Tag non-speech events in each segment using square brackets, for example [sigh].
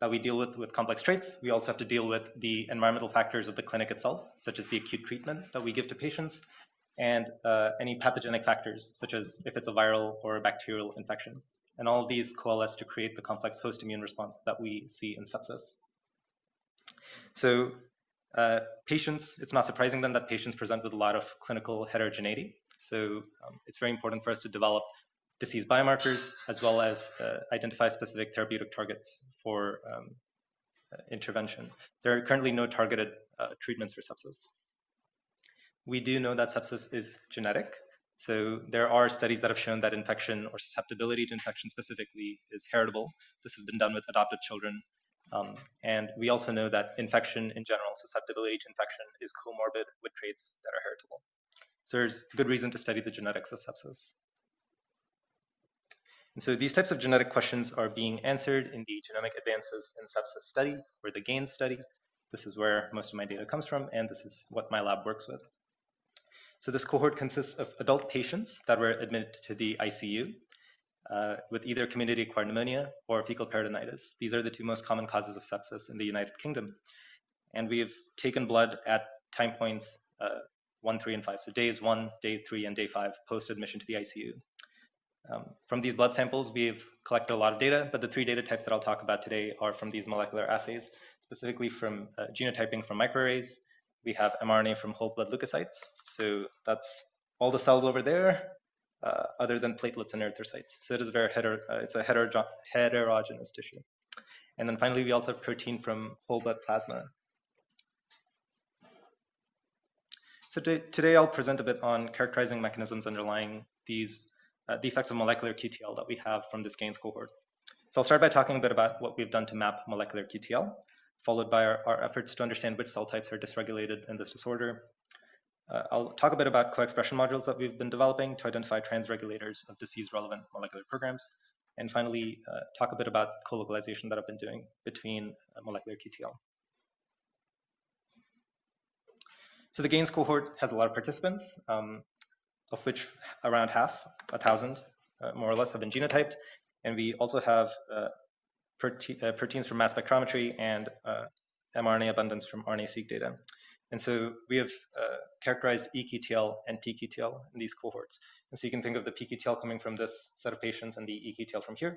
that we deal with with complex traits. We also have to deal with the environmental factors of the clinic itself, such as the acute treatment that we give to patients, and uh, any pathogenic factors, such as if it's a viral or a bacterial infection. And all of these coalesce to create the complex host immune response that we see in sepsis. So uh, patients, it's not surprising then that patients present with a lot of clinical heterogeneity. So um, it's very important for us to develop disease biomarkers as well as uh, identify specific therapeutic targets for um, uh, intervention. There are currently no targeted uh, treatments for sepsis. We do know that sepsis is genetic. So there are studies that have shown that infection or susceptibility to infection specifically is heritable. This has been done with adopted children. Um, and we also know that infection in general, susceptibility to infection, is comorbid with traits that are heritable. So there's good reason to study the genetics of sepsis. And so these types of genetic questions are being answered in the Genomic Advances in Sepsis study, or the GAIN study. This is where most of my data comes from, and this is what my lab works with. So this cohort consists of adult patients that were admitted to the ICU uh, with either community-acquired pneumonia or fecal peritonitis. These are the two most common causes of sepsis in the United Kingdom. And we've taken blood at time points uh, one, three, and five. So days one, day three, and day five post-admission to the ICU. Um, from these blood samples, we've collected a lot of data, but the three data types that I'll talk about today are from these molecular assays, specifically from uh, genotyping from microarrays. We have mRNA from whole blood leukocytes. So that's all the cells over there, uh, other than platelets and erythrocytes. So it is very heter uh, it's a heteroge heterogeneous tissue. And then finally, we also have protein from whole blood plasma. So today I'll present a bit on characterizing mechanisms underlying these uh, defects of molecular QTL that we have from this GAINS cohort. So I'll start by talking a bit about what we've done to map molecular QTL, followed by our, our efforts to understand which cell types are dysregulated in this disorder. Uh, I'll talk a bit about co-expression modules that we've been developing to identify transregulators of disease-relevant molecular programs, and finally uh, talk a bit about co-localization that I've been doing between uh, molecular QTL. So the GAINS cohort has a lot of participants. Um, of which around half, a thousand uh, more or less, have been genotyped. And we also have uh, prote uh, proteins from mass spectrometry and uh, mRNA abundance from RNA-seq data. And so we have uh, characterized eQTL and pQTL in these cohorts. And so you can think of the pQTL coming from this set of patients and the eQTL from here.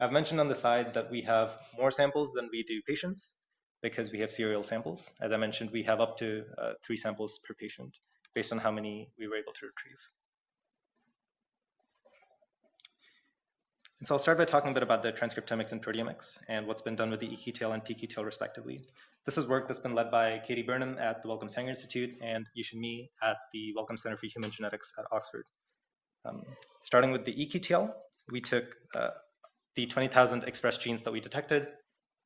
I've mentioned on the side that we have more samples than we do patients because we have serial samples. As I mentioned, we have up to uh, three samples per patient based on how many we were able to retrieve. And so I'll start by talking a bit about the transcriptomics and proteomics and what's been done with the eQTL and pQTL respectively. This is work that's been led by Katie Burnham at the Wellcome Sanger Institute and Yuxin Mi at the Wellcome Center for Human Genetics at Oxford. Um, starting with the eQTL, we took uh, the 20,000 expressed genes that we detected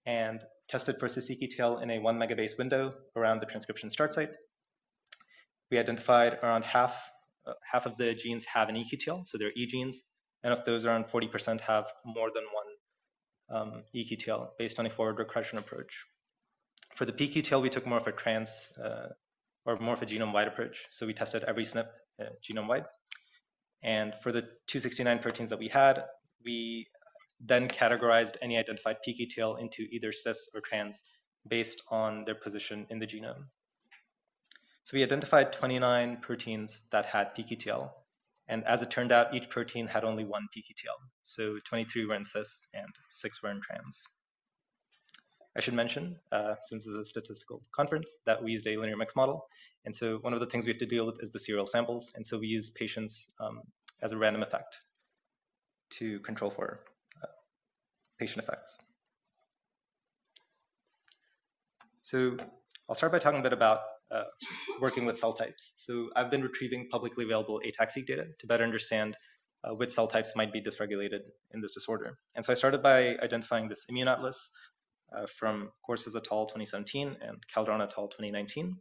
and tested for cis-eQTL in a one megabase window around the transcription start site we identified around half, uh, half of the genes have an eQTL, so they're E genes, and of those, around 40% have more than one um, eQTL based on a forward regression approach. For the pQTL, we took more of a trans uh, or more of a genome-wide approach, so we tested every SNP uh, genome-wide. And for the 269 proteins that we had, we then categorized any identified pQTL into either cis or trans based on their position in the genome. So we identified 29 proteins that had pQTL. And as it turned out, each protein had only one pQTL. So 23 were in cis and six were in trans. I should mention, uh, since this is a statistical conference, that we used a linear mix model. And so one of the things we have to deal with is the serial samples. And so we use patients um, as a random effect to control for uh, patient effects. So I'll start by talking a bit about uh, working with cell types. So I've been retrieving publicly available ATAC-seq data to better understand uh, which cell types might be dysregulated in this disorder. And so I started by identifying this immune atlas uh, from Corces et al. 2017 and Calderon et al. 2019,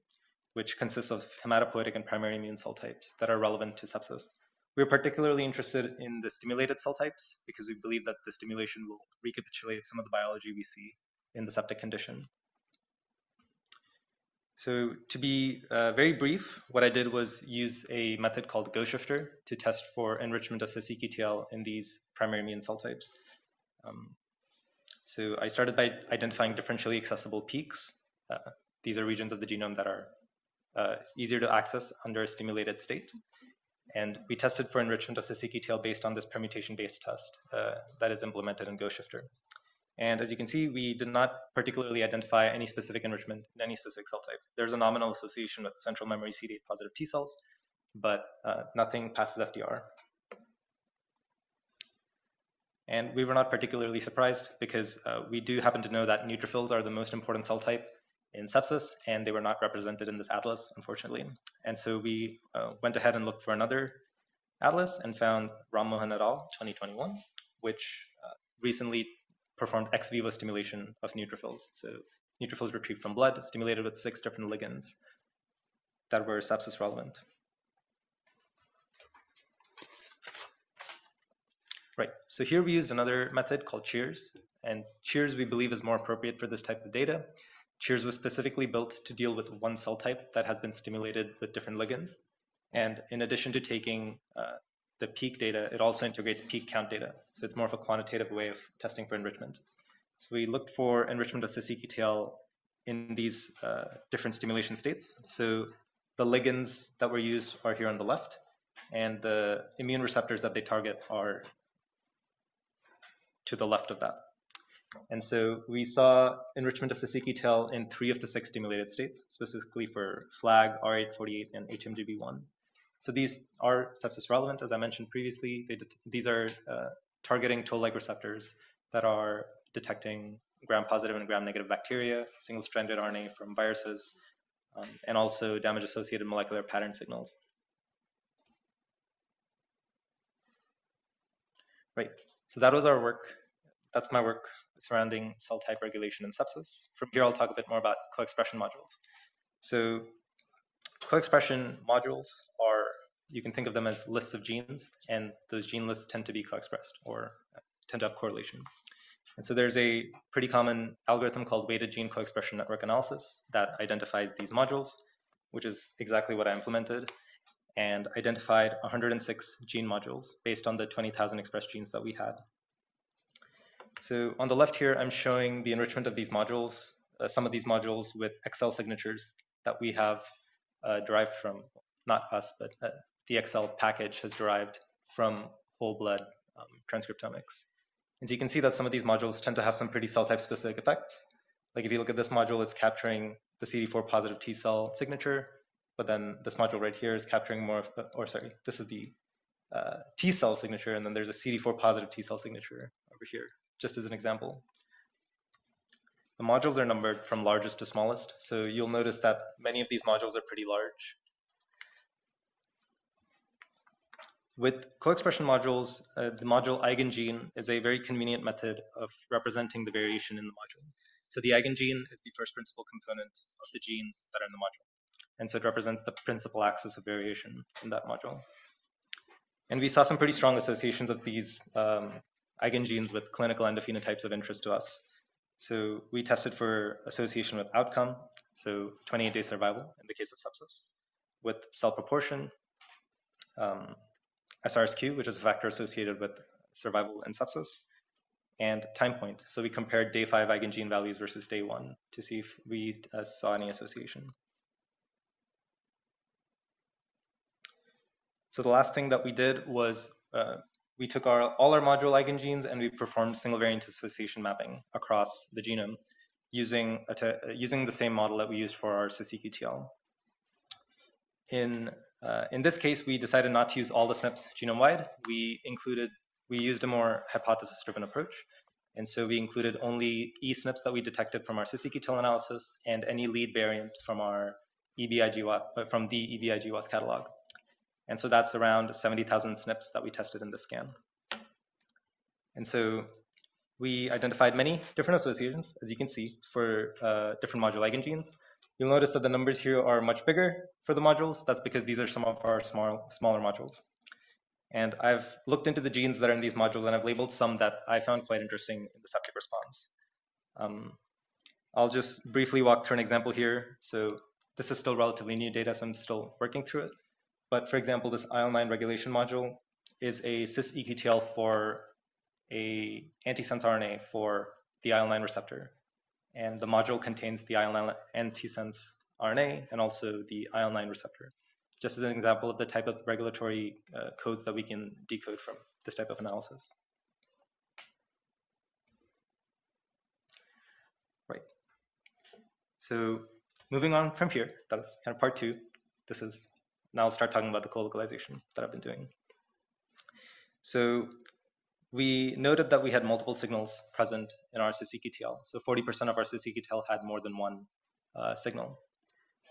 which consists of hematopoietic and primary immune cell types that are relevant to sepsis. We're particularly interested in the stimulated cell types because we believe that the stimulation will recapitulate some of the biology we see in the septic condition. So to be uh, very brief, what I did was use a method called GoShifter to test for enrichment of cis-eQTL in these primary immune cell types. Um, So I started by identifying differentially accessible peaks. Uh, these are regions of the genome that are uh, easier to access under a stimulated state. And we tested for enrichment of eQTL based on this permutation-based test uh, that is implemented in GoShifter. And as you can see, we did not particularly identify any specific enrichment in any specific cell type. There's a nominal association with central memory CD8 positive T cells, but uh, nothing passes FDR. And we were not particularly surprised because uh, we do happen to know that neutrophils are the most important cell type in sepsis, and they were not represented in this atlas, unfortunately. And so we uh, went ahead and looked for another atlas and found Ram Mohan et al. 2021, which uh, recently performed ex vivo stimulation of neutrophils. So neutrophils retrieved from blood, stimulated with six different ligands that were sepsis relevant. Right, so here we used another method called Cheers, and Cheers we believe is more appropriate for this type of data. Cheers was specifically built to deal with one cell type that has been stimulated with different ligands. And in addition to taking uh, the peak data, it also integrates peak count data. So it's more of a quantitative way of testing for enrichment. So we looked for enrichment of cis-eQTL in these uh, different stimulation states. So the ligands that were used are here on the left, and the immune receptors that they target are to the left of that. And so we saw enrichment of cis-eQTL in three of the six stimulated states, specifically for FLAG, R848, and HMGB1. So these are sepsis relevant, as I mentioned previously. these are uh, targeting toll-like receptors that are detecting gram-positive and gram-negative bacteria, single-stranded RNA from viruses, um, and also damage-associated molecular pattern signals. Right, so that was our work. That's my work surrounding cell type regulation and sepsis. From here, I'll talk a bit more about co-expression modules. So co-expression modules are, you can think of them as lists of genes, and those gene lists tend to be co-expressed or tend to have correlation. And so there's a pretty common algorithm called weighted gene co-expression network analysis that identifies these modules, which is exactly what I implemented, and identified 106 gene modules based on the 20,000 expressed genes that we had. So on the left here, I'm showing the enrichment of these modules, uh, some of these modules with xCell signatures that we have derived from, not us, but uh, the xCell package has derived from whole blood um, transcriptomics. And so you can see that some of these modules tend to have some pretty cell type specific effects. Like if you look at this module, it's capturing the CD4 positive T cell signature, but then this module right here is capturing more of, the, or sorry, this is the uh, T cell signature, and then there's a CD4 positive T cell signature over here just as an example. The modules are numbered from largest to smallest, so you'll notice that many of these modules are pretty large. With co-expression modules, uh, the module eigengene is a very convenient method of representing the variation in the module. So the eigengene is the first principal component of the genes that are in the module. And so it represents the principal axis of variation in that module. And we saw some pretty strong associations of these um, eigengenes with clinical endophenotypes of interest to us. So we tested for association with outcome, so 28-day survival in the case of sepsis, with cell proportion, um, SRSQ, which is a factor associated with survival in sepsis, and time point. So we compared day five eigengene values versus day one to see if we uh, saw any association. So the last thing that we did was uh, we took our, all our module eigengenes and we performed single variant association mapping across the genome using, using the same model that we used for our cis-eQTL. In, uh, in this case, we decided not to use all the SNPs genome-wide. We included, we used a more hypothesis-driven approach. And so we included only e-SNPs that we detected from our cis-eQTL analysis and any lead variant from our EBIGWAS, uh, from the EBIGWAS catalog. And so that's around 70,000 SNPs that we tested in the scan. And so we identified many different associations, as you can see, for uh, different module eigengenes. You'll notice that the numbers here are much bigger for the modules. That's because these are some of our small, smaller modules. And I've looked into the genes that are in these modules, and I've labeled some that I found quite interesting in the subject response. Um, I'll just briefly walk through an example here. So this is still relatively new data, so I'm still working through it. But for example, this IL-9 regulation module is a cis-EQTL for a antisense RNA for the IL-9 receptor. And the module contains the IL-9 antisense RNA and also the IL-9 receptor, just as an example of the type of regulatory uh, codes that we can decode from this type of analysis. Right. So moving on from here, that was kind of part two. This is, now I'll start talking about the co-localization that I've been doing. So we noted that we had multiple signals present in our cis-EQTL. So 40% of our cis-EQTL had more than one uh, signal.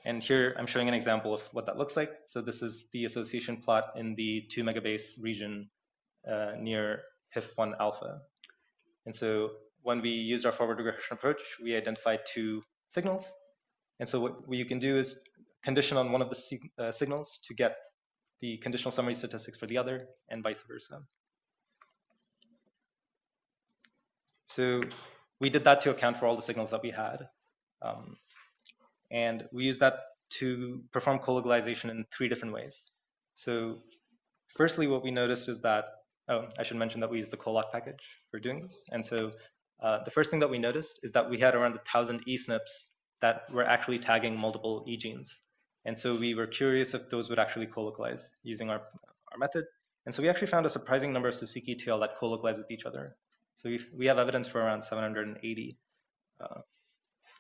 And here I'm showing an example of what that looks like. So this is the association plot in the 2 megabase region uh, near HIF1 alpha. And so when we used our forward regression approach, we identified two signals. And so what you can do is condition on one of the uh, signals to get the conditional summary statistics for the other and vice versa. So we did that to account for all the signals that we had. Um, and we used that to perform co-localization in three different ways. So firstly, what we noticed is that, oh, I should mention that we used the coloc package for doing this. And so uh, the first thing that we noticed is that we had around a thousand eSNPs that were actually tagging multiple e genes. And so we were curious if those would actually co-localize using our, our method. And so we actually found a surprising number of cis-EQTL that co-localize with each other. So we we have evidence for around 780, uh,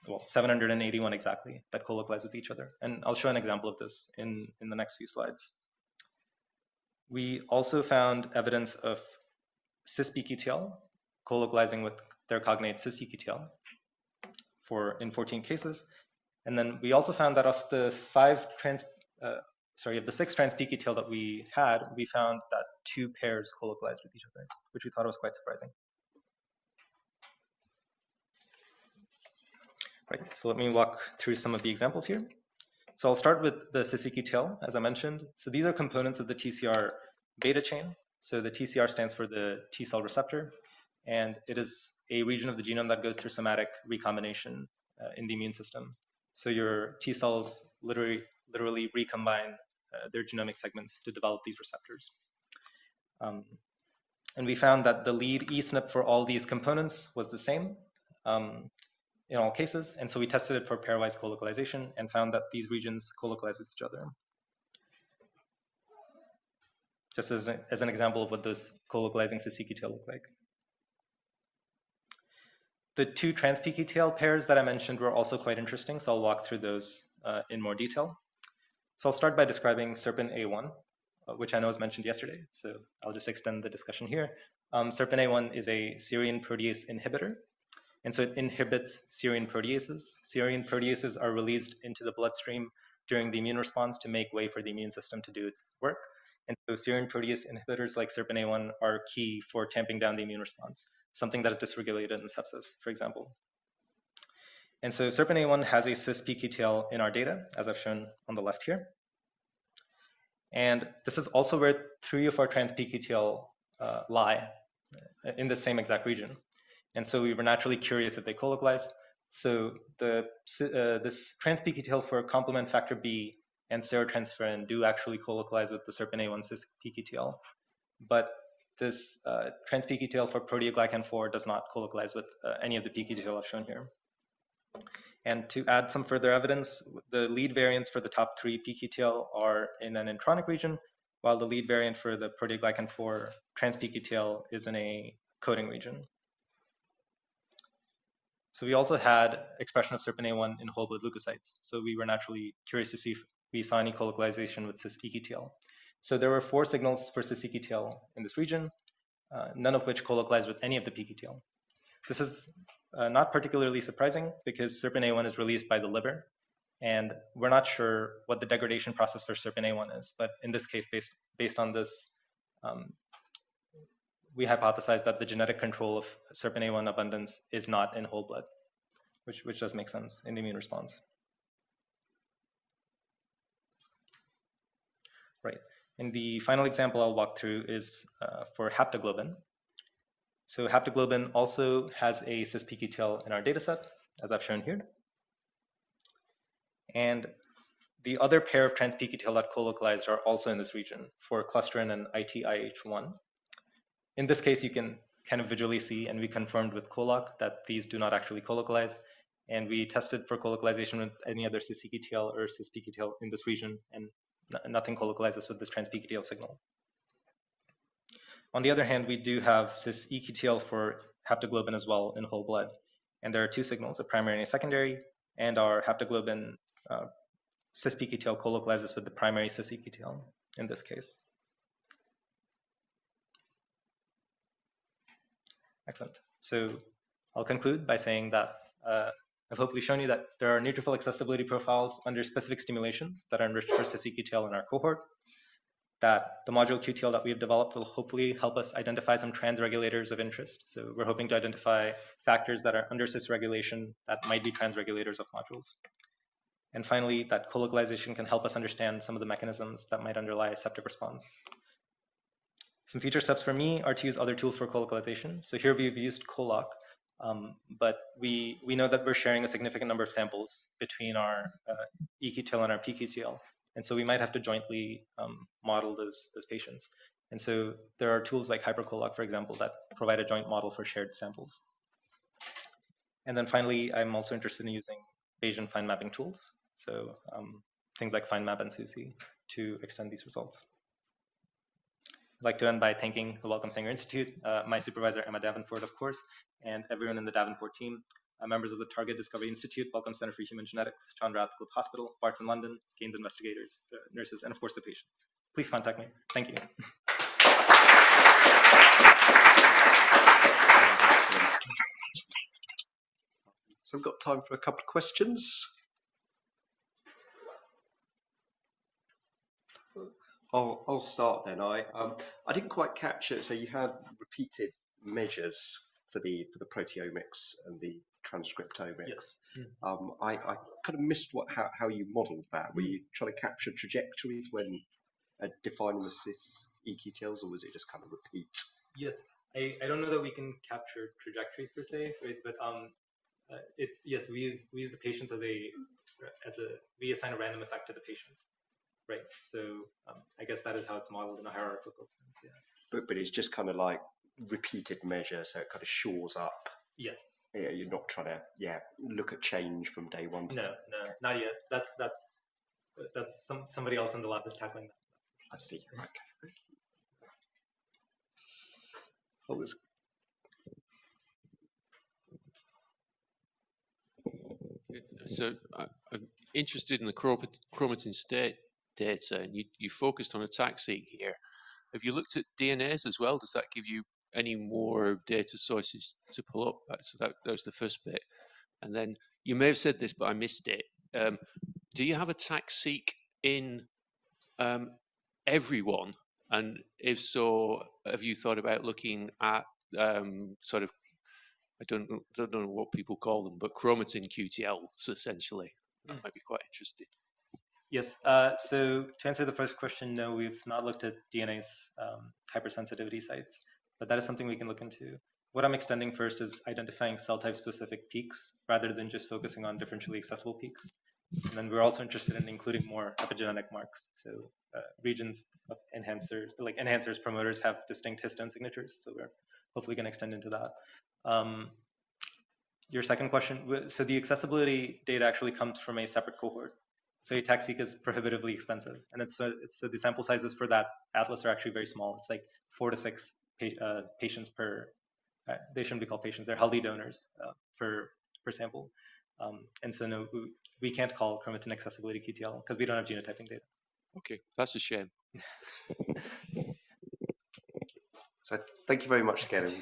well, 781 exactly that co-localize with each other. And I'll show an example of this in, in the next few slides. We also found evidence of cis-pQTL co-localizing with their cognate cis-EQTL for in 14 cases. And then we also found that of the five trans, uh, sorry, of the six trans pQTL that we had, we found that two pairs co-localized with each other, which we thought was quite surprising. Right, so let me walk through some of the examples here. So I'll start with the cis-EQTL, as I mentioned. So these are components of the TCR beta chain. So the TCR stands for the T cell receptor, and it is a region of the genome that goes through somatic recombination uh, in the immune system. So your T cells literally, literally recombine uh, their genomic segments to develop these receptors. Um, and we found that the lead eSNP for all these components was the same. Um, in all cases. And so we tested it for pairwise colocalization and found that these regions colocalize with each other. Just as, a, as an example of what those colocalizing cis-EQTL look like. The two trans-pQTL pairs that I mentioned were also quite interesting, so I'll walk through those uh, in more detail. So I'll start by describing SERPIN-A1, uh, which I know was mentioned yesterday, so I'll just extend the discussion here. Um, SERPIN-A1 is a serine protease inhibitor and so it inhibits serine proteases. Serine proteases are released into the bloodstream during the immune response to make way for the immune system to do its work. And so serine protease inhibitors like SERPINA1 are key for tamping down the immune response, something that is dysregulated in sepsis, for example. And so SERPINA1 has a cis-pQTL in our data, as I've shown on the left here. And this is also where three of our trans-pQTL uh, lie in the same exact region. And so we were naturally curious if they co-localize. So the uh, this trans-pQTL for complement factor B and serotransferrin do actually co-localize with the SERPINA1 cis pQTL. But this uh, trans-pQTL for proteoglycan 4 does not co-localize with uh, any of the pQTL I've shown here. And to add some further evidence, the lead variants for the top three pQTL are in an intronic region, while the lead variant for the proteoglycan 4 trans-pQTL is in a coding region. So we also had expression of SERPINA1 in whole blood leukocytes. So we were naturally curious to see if we saw any colocalization with cis-EQTL. So there were four signals for cis-EQTL in this region, uh, none of which colocalized with any of the pQTL. This is uh, not particularly surprising because SERPINA1 is released by the liver, and we're not sure what the degradation process for SERPINA1 is. But in this case, based based on this, um, we hypothesized that the genetic control of SERPINA1 abundance is not in whole blood, which, which does make sense in the immune response. Right, and the final example I'll walk through is uh, for haptoglobin. So haptoglobin also has a cis-pQTL in our dataset, as I've shown here. And the other pair of trans-pQTL that co-localized are also in this region for clusterin and ITIH1. In this case, you can kind of visually see, and we confirmed with coloc that these do not actually colocalize. And we tested for colocalization with any other cis-EQTL or cis-pQTL in this region, and nothing colocalizes with this trans-pQTL signal. On the other hand, we do have cis-EQTL for haptoglobin as well in whole blood. And there are two signals, a primary and a secondary, and our haptoglobin uh, cis-pQTL colocalizes with the primary cis-EQTL in this case. Excellent. So I'll conclude by saying that uh, I've hopefully shown you that there are neutrophil accessibility profiles under specific stimulations that are enriched for cis-EQTL in our cohort, that the module QTL that we have developed will hopefully help us identify some trans-regulators of interest. So we're hoping to identify factors that are under cis regulation that might be trans-regulators of modules. And finally, that colocalization can help us understand some of the mechanisms that might underlie septic response. Some future steps for me are to use other tools for colocalization. So here we've used coloc, um, but we, we know that we're sharing a significant number of samples between our uh, EQTL and our pQTL. And so we might have to jointly um, model those, those patients. And so there are tools like HyPrColoc, for example, that provide a joint model for shared samples. And then finally, I'm also interested in using Bayesian fine mapping tools. So um, things like FineMap and SuSiE to extend these results. I'd like to end by thanking the Wellcome Sanger Institute, uh, my supervisor, Emma Davenport, of course, and everyone in the Davenport team, uh, members of the Target Discovery Institute, Wellcome Center for Human Genetics, John Radcliffe Hospital, Barts in London, GAINS investigators, uh, nurses, and of course the patients. Please contact me. Thank you. So we've got time for a couple of questions. I'll, I'll start then. I um, I didn't quite catch it. So you had repeated measures for the for the proteomics and the transcriptomics. Yes. Um, I, I kind of missed what how, how you modelled that. Were you trying to capture trajectories when uh, defining the cis EQTLs, or was it just kind of repeat? Yes. I, I don't know that we can capture trajectories per se, right? But um, uh, it's yes, we use we use the patients as a as a we assign a random effect to the patient. Right. So um, I guess that is how it's modeled in a hierarchical sense. Yeah. But but it's just kind of like repeated measure, so it kind of shores up. Yes. Yeah, you're not trying to yeah look at change from day one. no, no, not yet. That's that's that's some somebody else in the lab is tackling that. I see. Okay. Oh, was So I, I'm interested in the chromatin state data, and you, you focused on ATAC-seq here. Have you looked at DNase as well? Does that give you any more data sources to pull up? So that, that was the first bit. And then you may have said this, but I missed it. Um, do you have ATAC-seq in um, everyone? And if so, have you thought about looking at um, sort of, I don't, don't know what people call them, but chromatin QTLs essentially? That mm. might be quite interesting. Yes. Uh, so to answer the first question, no, we've not looked at DNase um, hypersensitivity sites, but that is something we can look into. What I'm extending first is identifying cell type specific peaks rather than just focusing on differentially accessible peaks. And then we're also interested in including more epigenetic marks. So uh, regions of enhancers, like enhancers, promoters have distinct histone signatures. So we're hopefully going to extend into that. Um, your second question, so the accessibility data actually comes from a separate cohort. So ATAC-seq is prohibitively expensive, and it's so, it's so the sample sizes for that atlas are actually very small. It's like four to six pa- uh, patients per. Uh, they shouldn't be called patients; they're healthy donors uh, per per sample. Um, and so no, we, we can't call chromatin accessibility QTL because we don't have genotyping data. Okay, that's a shame. [laughs] [laughs] so thank you very much again,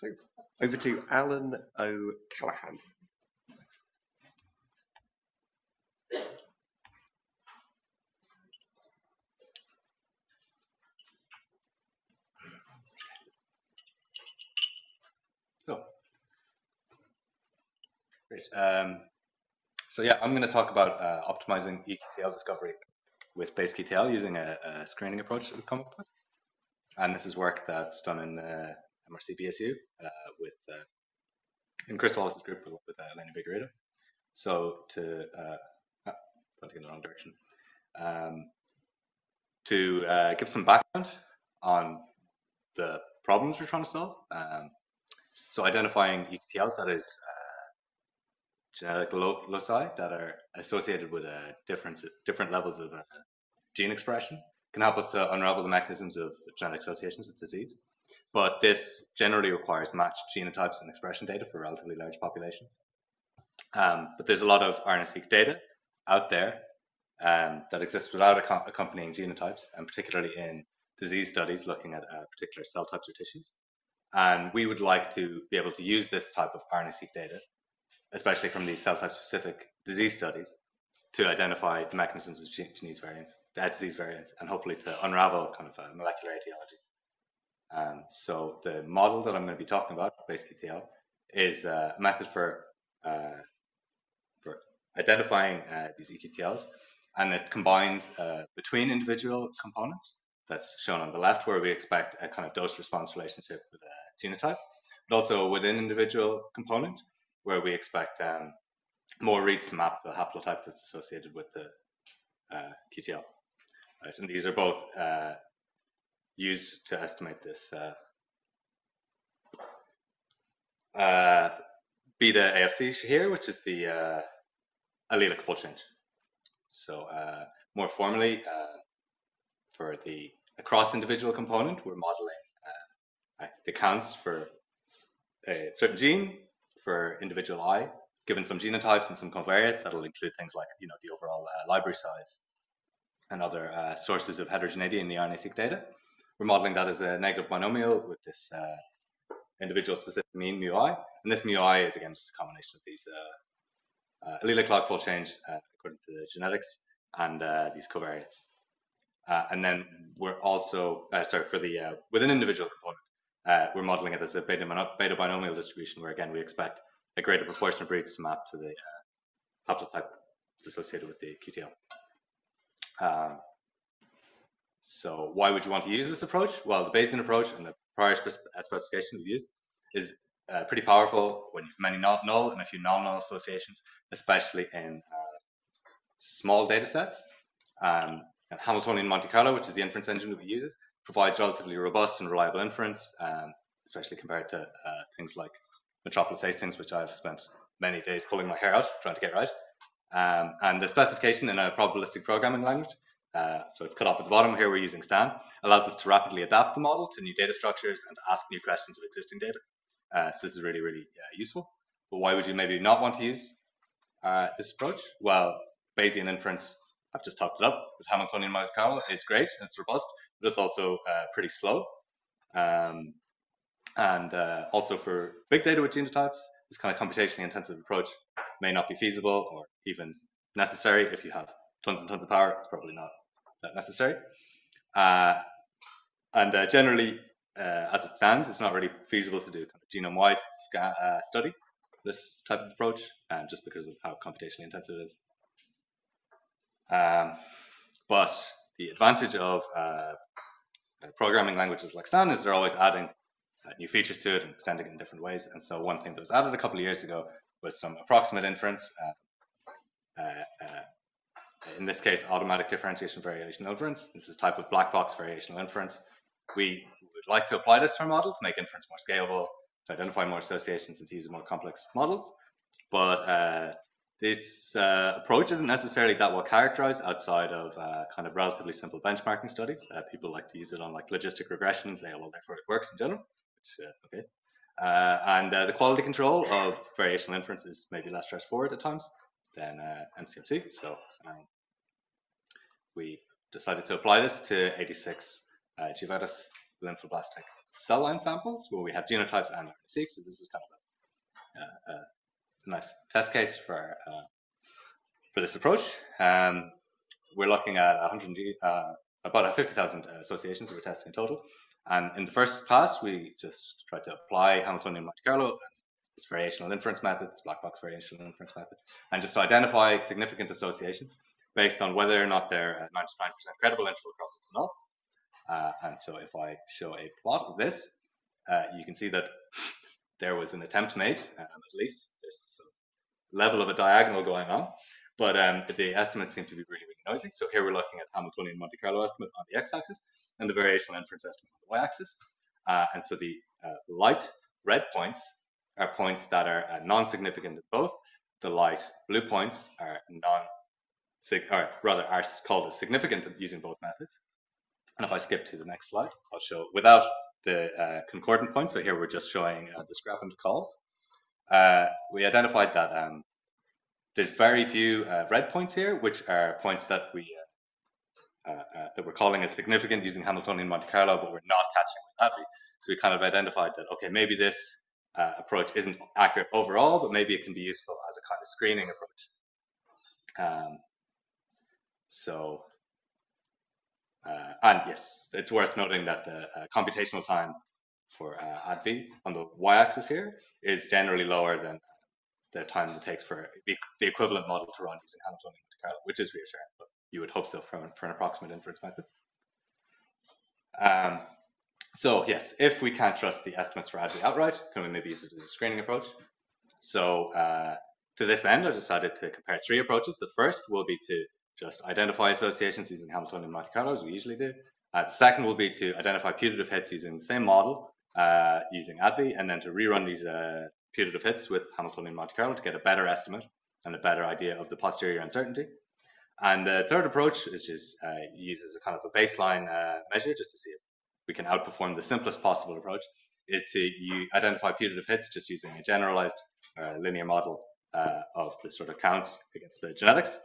So over to Alan O'Callaghan. Great. Um, so yeah, I'm going to talk about uh, optimizing EQTL discovery with base BaseQTL using a, a, screening approach that we've come up with. And this is work that's done in uh, MRC BSU uh, with uh, in Chris Wallace's group with, with uh, Elena Vigorito. So to uh, ah, pointing in the wrong direction. Um, to uh, give some background on the problems we're trying to solve. Um, so identifying EQTLs, that is uh, genetic lo- loci that are associated with uh, different, different levels of uh, gene expression can help us to unravel the mechanisms of genetic associations with disease. But this generally requires matched genotypes and expression data for relatively large populations. Um, but there's a lot of RNA-seq data out there um, that exists without accompanying genotypes, and particularly in disease studies looking at uh, particular cell types or tissues. And we would like to be able to use this type of RNA-seq data, especially from these cell type specific disease studies, to identify the mechanisms of disease variants, uh, disease variants, and hopefully to unravel kind of a molecular etiology. Um, so the model that I'm going to be talking about, BaseQTL, is a method for uh, for identifying uh, these EQTLs, and it combines uh, between individual components that's shown on the left, where we expect a kind of dose response relationship with a genotype, but also within individual component, where we expect um, more reads to map the haplotype that's associated with the uh, QTL. Right? And these are both uh, used to estimate this uh, uh beta AFC here, which is the uh, allelic fold change. So more formally, for the across individual component, we're modeling the counts for a certain gene for individual I, given some genotypes and some covariates that'll include things like you know the overall uh, library size and other uh, sources of heterogeneity in the RNA-seq data. We're modeling that as a negative binomial with this uh, individual specific mean mu i, and this mu i is again just a combination of these uh, uh, allelic log fold change according to the genetics and these covariates. Uh, and then we're also, uh, sorry, for the uh, within individual component, uh, we're modeling it as a beta, beta, binomial distribution where again we expect a greater proportion of reads to map to the uh, haplotype associated with the QTL. So why would you want to use this approach? Well, the Bayesian approach and the prior uh, specification we've used is uh, pretty powerful when you have many null, null and a few non-null associations, especially in uh, small data sets. Um, and Hamiltonian Monte Carlo, which is the inference engine that we use, provides relatively robust and reliable inference, um, especially compared to uh, things like Metropolis Hastings, which I've spent many days pulling my hair out trying to get right. Um, and the specification in a probabilistic programming language, uh, so it's cut off at the bottom here, we're using STAN, allows us to rapidly adapt the model to new data structures and ask new questions of existing data. Uh, so this is really, really uh, useful. But why would you maybe not want to use uh, this approach? Well, Bayesian inference I've just talked it up with Hamiltonian Monte Carlo. It's great, it's robust, but it's also uh, pretty slow. Um, and also for big data with genotypes, this kind of computationally intensive approach may not be feasible or even necessary. If you have tons and tons of power, it's probably not that necessary. Uh, and uh, generally, uh, as it stands, it's not really feasible to do kind of genome-wide uh, study this type of approach, um, just because of how computationally intensive it is. Um, but the advantage of uh, programming languages like Stan is they're always adding new features to it and extending it in different ways. And so one thing that was added a couple of years ago was some approximate inference. Uh, uh in this case, automatic differentiation variational inference. This is type of black box variational inference. We would like to apply this to our model to make inference more scalable, to identify more associations and to use more complex models. But uh, this uh, approach isn't necessarily that well characterized outside of uh, kind of relatively simple benchmarking studies. Uh, people like to use it on like logistic regression and say, oh, well, therefore it works in general. Which, uh, okay. Uh, and the quality control of variational inference is maybe less straightforward at times than MCMC. So um, we decided to apply this to 86 uh, lymphoblastic cell line samples where we have genotypes and RNA-seq. So this is kind of a, a nice test case for uh, for this approach. Um, we're looking at 100 uh, about 50,000 associations that we're testing in total. And in the first pass, we just tried to apply Hamiltonian Monte Carlo, this variational inference method, this black box variational inference method, and just to identify significant associations based on whether or not they're 99% credible interval crosses the null. Uh, and so if I show a plot of this, uh, you can see that there was an attempt made, um, at least. There's some level of a diagonal going on, but um, the estimates seem to be really, really noisy. So here we're looking at Hamiltonian Monte Carlo estimate on the x-axis and the variational inference estimate on the y-axis. Uh, and so the uh, light red points are points that are uh, non-significant in both. The light blue points are non or rather are called as significant using both methods. And if I skip to the next slide, I'll show without the uh, concordant points. So here we're just showing uh, discrepant calls. Uh, we identified that um, there's very few uh, red points here, which are points that we uh, uh, that we're calling as significant using Hamiltonian Monte Carlo, but we're not catching with that. So we kind of identified that okay, maybe this approach isn't accurate overall, but maybe it can be useful as a kind of screening approach. Um, so uh, and yes, it's worth noting that the uh, computational time for uh, ADVI on the y-axis here is generally lower than the time it takes for the, the equivalent model to run using Hamiltonian Monte Carlo, which is reassuring, but you would hope so for, an approximate inference method. Um, so yes, if we can't trust the estimates for ADVI outright, can we maybe use it as a screening approach? So uh, to this end, I decided to compare three approaches. The first will be to just identify associations using Hamiltonian Monte Carlo, as we usually do. Uh, the second will be to identify putative hits using the same model, uh, using ADVI, and then to rerun these uh, putative hits with Hamiltonian Monte Carlo to get a better estimate and a better idea of the posterior uncertainty. And the third approach is just uh, uses a kind of a baseline uh, measure just to see if we can outperform the simplest possible approach, is to you identify putative hits just using a generalized uh, linear model of the sort of counts against the genetics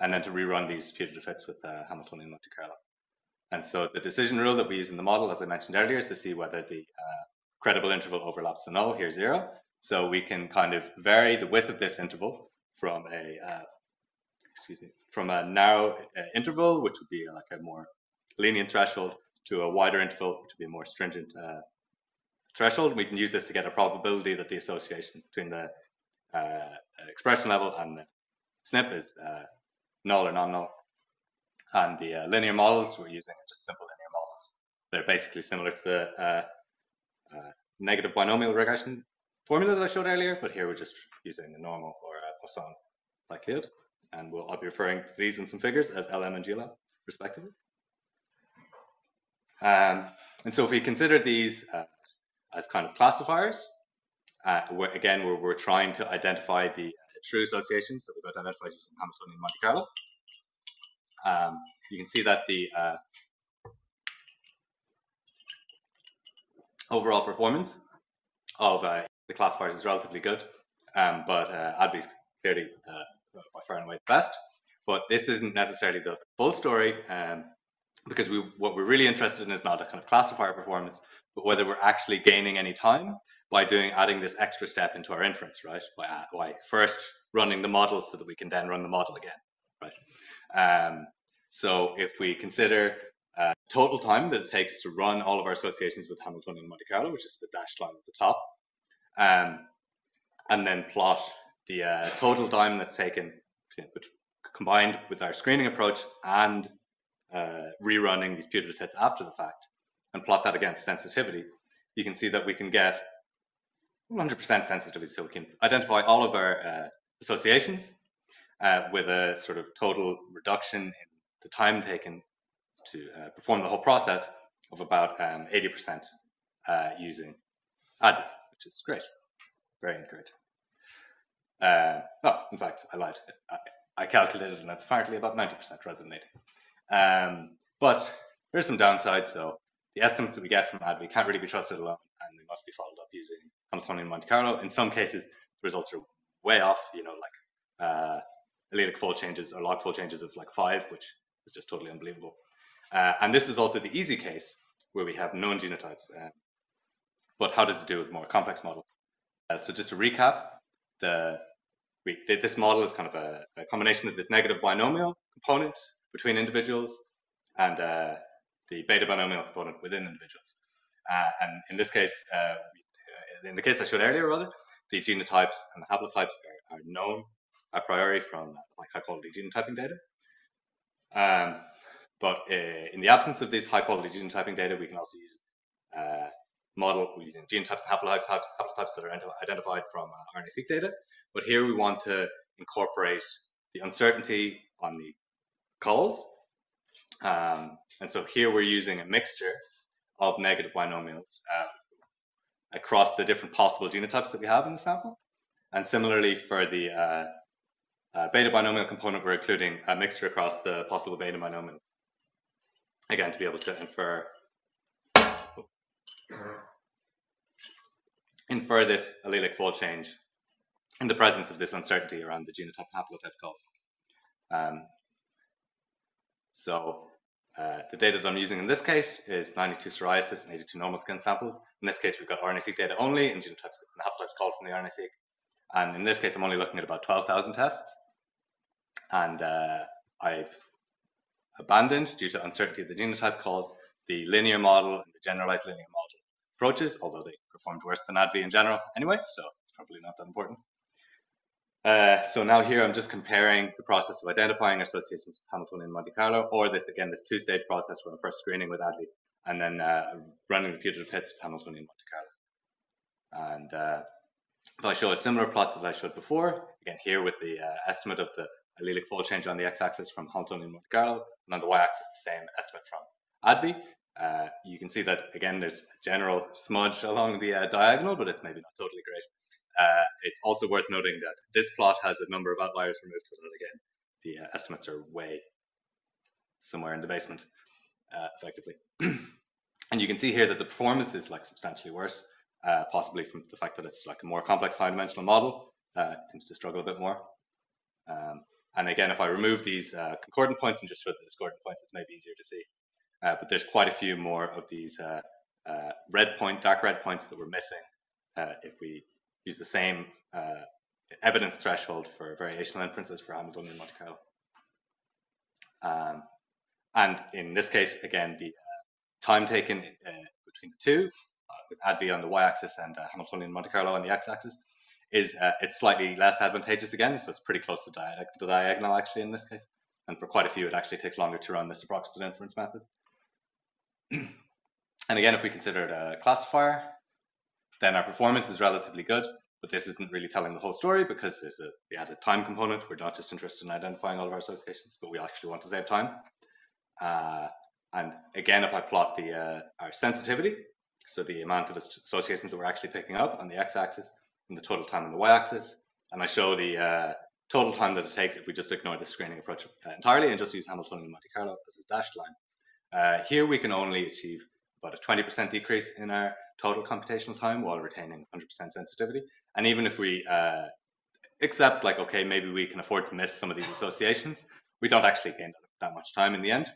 and then to rerun these putative fits with uh, Hamiltonian Monte Carlo. And so the decision rule that we use in the model, as I mentioned earlier, is to see whether the uh, credible interval overlaps the null, here zero. So we can kind of vary the width of this interval from a, uh, excuse me, from a narrow uh, interval, which would be like a more lenient threshold, to a wider interval, which would be a more stringent uh, threshold. We can use this to get a probability that the association between the uh, expression level and the SNP is null or non-null. And the uh, linear models we're using are just simple linear models. They're basically similar to the uh, uh, negative binomial regression formula that I showed earlier, but here we're just using a normal or a Poisson likelihood. And we'll, I'll be referring to these in some figures as LM and GLM, respectively. Um, and so if we consider these uh, as kind of classifiers, uh, again, we're, we're trying to identify the true associations that we've identified using Hamiltonian Monte Carlo. Um, you can see that the uh, overall performance of uh, the classifiers is relatively good, um, but uh, ADVI is clearly uh, by far and away the best. But this isn't necessarily the full story um, because we, what we're really interested in is not a kind of classifier performance, but whether we're actually gaining any time by doing adding this extra step into our inference, right? By, uh, by first running the model so that we can then run the model again, right? Um, so if we consider uh, total time that it takes to run all of our associations with Hamiltonian Monte Carlo, which is the dashed line at the top, um, and then plot the uh, total time that's taken combined with our screening approach and uh, rerunning these putative hits after the fact, and plot that against sensitivity, you can see that we can get 100% sensitivity. So we can identify all of our uh, associations uh, with a sort of total reduction in the time taken to uh, perform the whole process of about um, 80% uh, using ADVI, which is great, very great. Uh, oh, in fact, I lied. I, I, calculated and it's apparently about 90% rather than 80. Um, but there's some downsides. So the estimates that we get from ADVI can't really be trusted alone and they must be followed up using Hamiltonian Monte Carlo. In some cases, the results are way off, you know, like uh, allelic fold changes or log fold changes of like five, which is just totally unbelievable. Uh, and this is also the easy case where we have known genotypes. Uh, but how does it do with more complex models? Uh, so just to recap, the we, this model is kind of a, a, combination of this negative binomial component between individuals and uh, the beta binomial component within individuals. Uh, and in this case, in the case I showed earlier, rather, the genotypes and the haplotypes are, are known a priori from like high quality genotyping data. Um, but uh, in the absence of this high quality genotyping data, we can also use uh, model using genotypes and haplotypes, haplotypes that are identified from uh, RNA-seq data. But here we want to incorporate the uncertainty on the calls. Um, and so here we're using a mixture of negative binomials uh, across the different possible genotypes that we have in the sample. And similarly for the uh, uh, beta binomial component, we're including a mixture across the possible beta binomial. Again, to be able to infer infer this allelic fold change in the presence of this uncertainty around the genotype haplotype calls. Um, so uh, the data that I'm using in this case is 92 psoriasis and 82 normal skin samples. In this case, we've got RNA-seq data only and genotypes and haplotypes called from the RNA-seq. And in this case, I'm only looking at about 12,000 tests. And uh, I've abandoned, due to uncertainty of the genotype calls, the linear model and the generalized linear model approaches, although they performed worse than ADVI in general anyway, so it's probably not that important. Uh, so now here I'm just comparing the process of identifying associations with Hamiltonian Monte Carlo, or this again, this two-stage process where I'm first screening with ADVI and then uh, running the putative hits with Hamiltonian Monte Carlo. And uh, if I show a similar plot that I showed before, again here with the uh, estimate of the allelic fold change on the x-axis from Hamiltonian Monte Carlo, and on the y-axis the same estimate from ADVI, uh, you can see that again there's a general smudge [laughs] along the uh, diagonal, but it's maybe not totally great. Uh, it's also worth noting that this plot has a number of outliers removed so that again the uh, estimates are way somewhere in the basement, uh, effectively. [clears throat] and you can see here that the performance is like substantially worse, uh, possibly from the fact that it's like a more complex high-dimensional model. it seems to struggle a bit more. Um, and again, if I remove these concordant points and just show the discordant points, it's maybe easier to see. Uh, but there's quite a few more of these uh, uh, red point, dark red points that we're missing if we use the same uh, evidence threshold for variational inferences for Hamiltonian Monte Carlo. Um, and in this case, again, the uh, time taken uh, between the two, with ADVI on the y-axis and Hamiltonian Monte Carlo on the x-axis, is uh, it's slightly less advantageous again, so it's pretty close to the diagonal actually in this case. And for quite a few, it actually takes longer to run this approximate inference method. [clears throat] and again, if we consider a classifier, then our performance is relatively good, but this isn't really telling the whole story because there's a we add a time component. We're not just interested in identifying all of our associations, but we actually want to save time. Uh, and again, if I plot the uh, our sensitivity, so the amount of associations that we're actually picking up on the x-axis and the total time on the y-axis, and I show the uh, total time that it takes if we just ignore the screening approach uh, entirely and just use Hamiltonian Monte Carlo as this dashed line. Uh, here we can only achieve about a 20% decrease in our total computational time while retaining 100% sensitivity. And even if we uh, accept like, okay, maybe we can afford to miss some of these associations, we don't actually gain that much time in the end,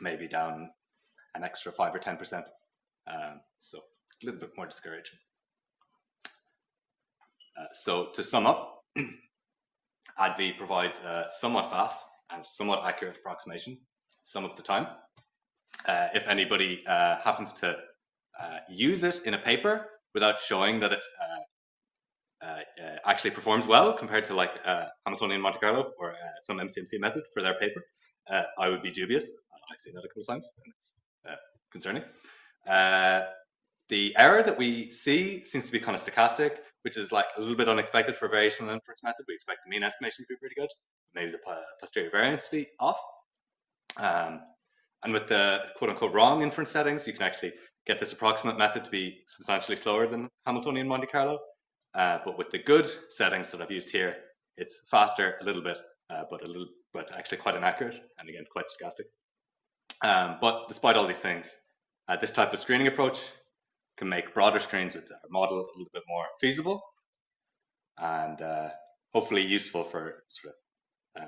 maybe down an extra five or 10%. Um, so a little bit more discouraging. Uh, so to sum up, [clears throat] ADVI provides a somewhat fast and somewhat accurate approximation some of the time uh, if anybody uh, happens to uh, use it in a paper without showing that it uh, uh, uh, actually performs well compared to like Hamiltonian Monte Carlo or some MCMC method for their paper, I would be dubious. I've seen that a couple of times, and it's concerning. the error that we see seems to be kind of stochastic, which is like a little bit unexpected for a variational inference method. We expect the mean estimation to be pretty good, maybe the posterior variance to be off. Um, and with the quote unquote wrong inference settings, you can actually get this approximate method to be substantially slower than Hamiltonian Monte Carlo. Uh, but with the good settings that I've used here, it's faster a little bit, uh, but a little, but actually quite inaccurate, and again quite stochastic. Um, but despite all these things, uh, this type of screening approach can make broader screens with our model a little bit more feasible, and uh, hopefully useful for sort of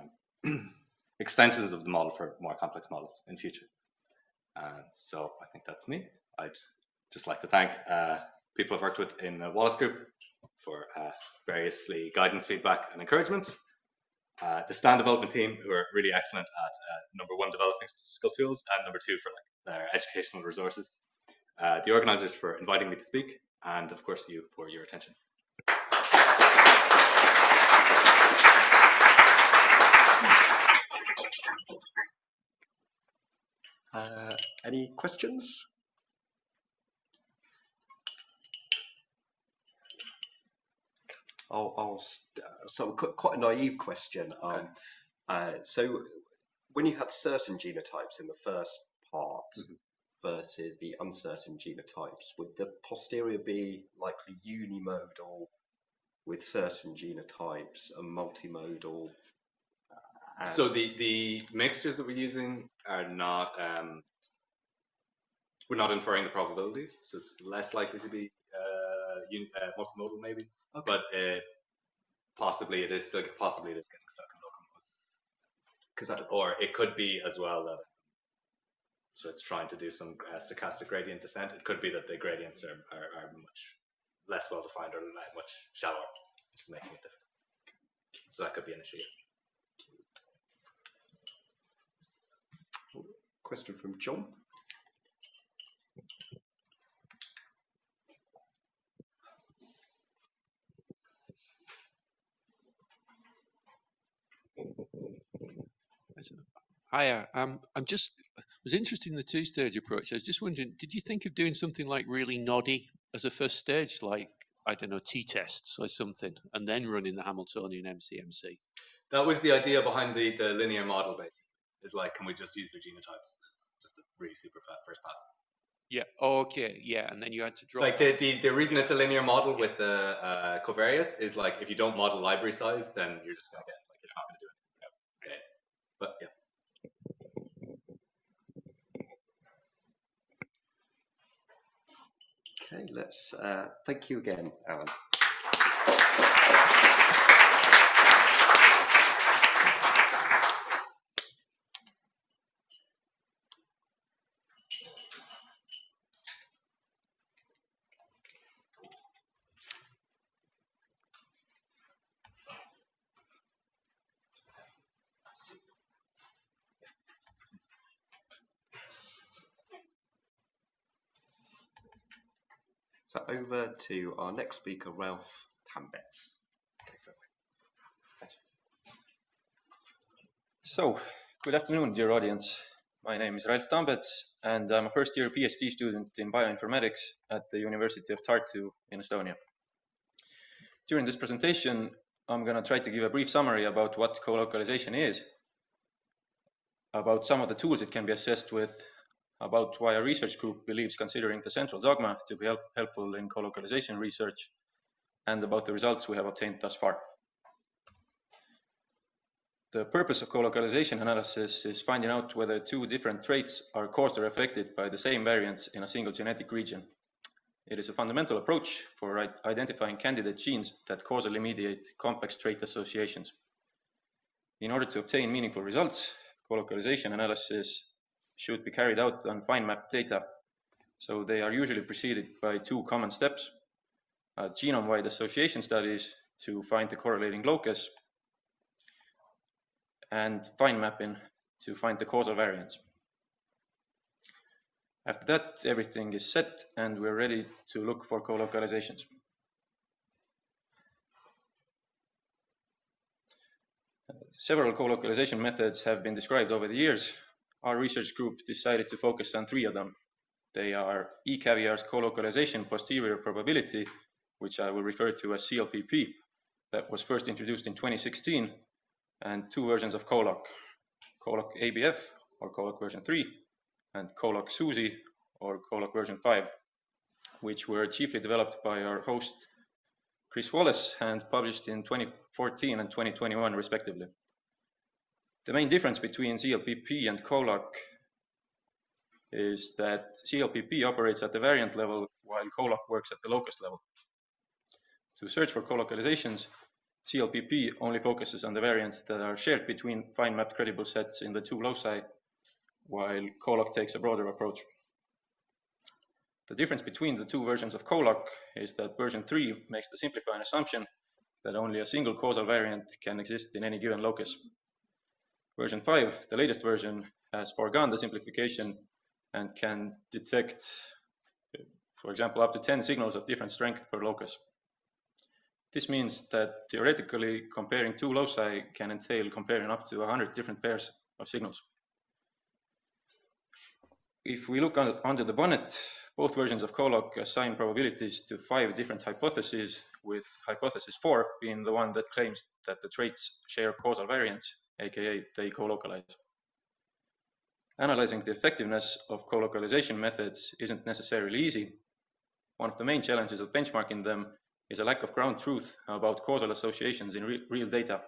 um, [clears throat] extensions of the model for more complex models in future. Uh, so I think that's me. I'd just like to thank uh, people I've worked with in the Wallace Group for uh, variously guidance, feedback, and encouragement. Uh, the Stan development team, who are really excellent at uh, number one, developing statistical tools, and number two, for like their educational resources. Uh, the organizers for inviting me to speak, and of course, you for your attention. Uh, any questions? I'll, I'll st- quite a naive question. Um, uh, so, when you had certain genotypes in the first part Mhm. versus the uncertain genotypes, would the posterior be likely unimodal with certain genotypes and multimodal? uh, and- So the the mixtures that we're using are not um, we're not inferring the probabilities, so it's less likely to be uh, uh, multimodal maybe, Okay. but uh, possibly it is still possibly it is getting stuck in local modes, because or it could be as well that so it's trying to do some uh, stochastic gradient descent. It could be that the gradients are, are, are much less well defined or much shallower. It's making it difficult. So that could be an issue. question from John. Hiya. Um, I'm just was interested in the two-stage approach. I was just wondering, did you think of doing something like really noddy as a first stage, like I don't know, t-tests or something, and then running the Hamiltonian MCMC? That was the idea behind the, the linear model, basically. Is like, can we just use their genotypes? It's just a really super fat first pass. Yeah. Oh, okay. Yeah, and then you had to draw. Like the, the, the reason it's a linear model with the uh, covariates is like if you don't model library size, then you're just gonna get like it's not gonna do. Yeah. But yeah. Okay, let's uh, thank you again, Alan. Over to our next speaker, Ralf Tambets. So, good afternoon, dear audience. My name is Ralf Tambets, and I'm a first year PhD student in bioinformatics at the University of Tartu in Estonia. During this presentation, I'm going to try to give a brief summary about what co-localization is, about some of the tools it can be assessed with, about why a research group believes considering the central dogma to be help- helpful in co-localization research, and about the results we have obtained thus far. The purpose of co-localization analysis is finding out whether two different traits are caused or affected by the same variants in a single genetic region. It is a fundamental approach for identifying candidate genes that causally mediate complex trait associations. In order to obtain meaningful results, co-localization analysis should be carried out on fine map data. So they are usually preceded by two common steps. Uh, genome-wide association studies to find the correlating locus and fine mapping to find the causal variance. After that, everything is set and we're ready to look for co-localizations. Several co-localization methods have been described over the years. Our research group decided to focus on three of them. They are eCAVIAR's co-localization posterior probability, which I will refer to as CLPP, that was first introduced in 2016, and two versions of Coloc, Coloc ABF or Coloc version 3, and Coloc SuSiE or Coloc version 5, which were chiefly developed by our host Chris Wallace and published in 2014 and 2021 respectively. The main difference between CLPP and Coloc is that CLPP operates at the variant level while Coloc works at the locus level. To search for colocalizations, CLPP only focuses on the variants that are shared between fine mapped credible sets in the two loci, while Coloc takes a broader approach. The difference between the two versions of Coloc is that version 3 makes the simplifying assumption that only a single causal variant can exist in any given locus. Version 5, the latest version, has foregone the simplification and can detect, for example, up to 10 signals of different strength per locus. This means that theoretically, comparing two loci can entail comparing up to 100 different pairs of signals. If we look under the bonnet, both versions of Coloc assign probabilities to five different hypotheses with hypothesis 4 being the one that claims that the traits share causal variants, aka they co-localize. Analyzing the effectiveness of co-localization methods isn't necessarily easy. One of the main challenges of benchmarking them is a lack of ground truth about causal associations in re real data.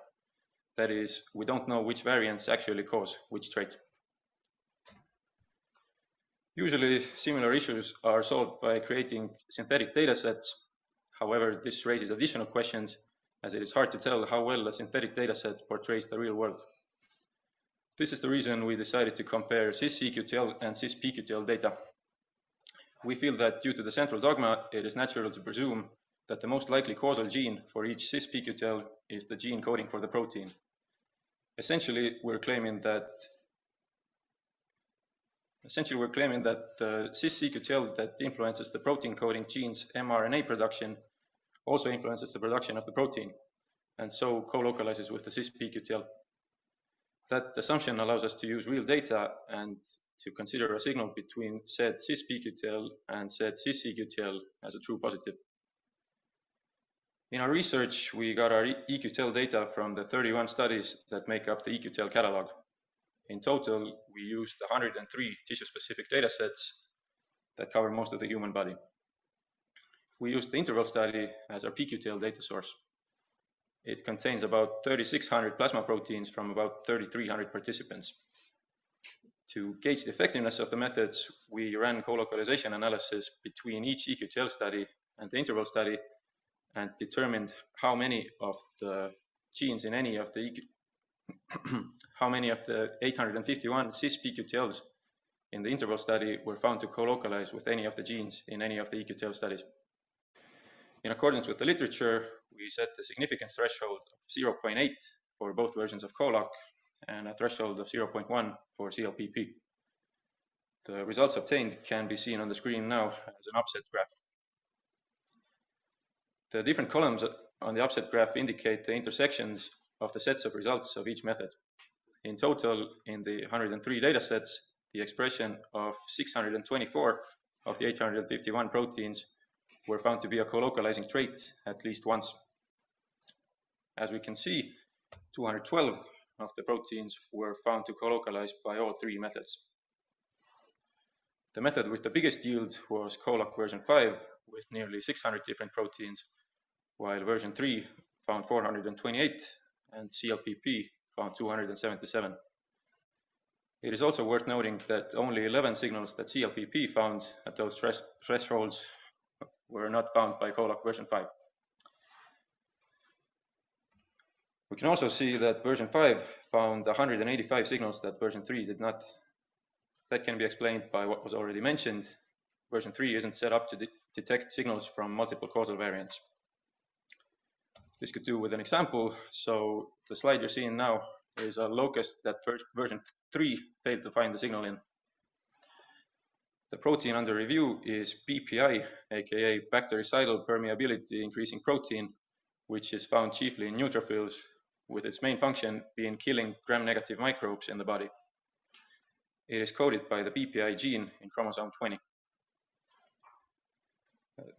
That is, we don't know which variants actually cause which trait. Usually, similar issues are solved by creating synthetic datasets. However, this raises additional questions as it is hard to tell how well a synthetic dataset portrays the real world. This is the reason we decided to compare cis-eQTL and cis-pQTL data. We feel that due to the central dogma, it is natural to presume that the most likely causal gene for each cis-pQTL is the gene coding for the protein. Essentially, we're claiming that essentially we're claiming that the cis-eQTL that influences the protein coding genes mRNA production also influences the production of the protein, and so co-localizes with the cis-pQTL. That assumption allows us to use real data and to consider a signal between said cis-pQTL and said cis-eQTL as a true positive. In our research, we got our EQTL data from the 31 studies that make up the EQTL catalog. In total, we used 103 tissue-specific datasets that cover most of the human body. We used the interval study as our pQTL data source. It contains about 3,600 plasma proteins from about 3,300 participants. To gauge the effectiveness of the methods, we ran co-localization analysis between each EQTL study and the interval study and determined how many of the genes in any of the [clears throat] how many of the 851 cis-pQTLs in the interval study were found to co-localize with any of the genes in any of the EQTL studies. In accordance with the literature, we set the significance threshold of 0.8 for both versions of CoLoC and a threshold of 0.1 for CLPP. The results obtained can be seen on the screen now as an upset graph. The different columns on the upset graph indicate the intersections of the sets of results of each method. In total, in the 103 datasets, the expression of 624 of the 851 proteins were found to be a co-localizing trait at least once. As we can see, 212 of the proteins were found to co-localize by all three methods. The method with the biggest yield was CoLoC version 5 with nearly 600 different proteins while version 3 found 428 and CLPP found 277. It is also worth noting that only 11 signals that CLPP found at those thresholds were not found by CoLoC version 5. We can also see that version 5 found 185 signals that version 3 did not. That can be explained by what was already mentioned. Version 3 isn't set up to de detect signals from multiple causal variants. This could do with an example. So the slide you're seeing now is a locus that version 3 failed to find the signal in. The protein under review is BPI, aka bactericidal permeability increasing protein, which is found chiefly in neutrophils, with its main function being killing gram-negative microbes in the body. It is coded by the BPI gene in chromosome 20.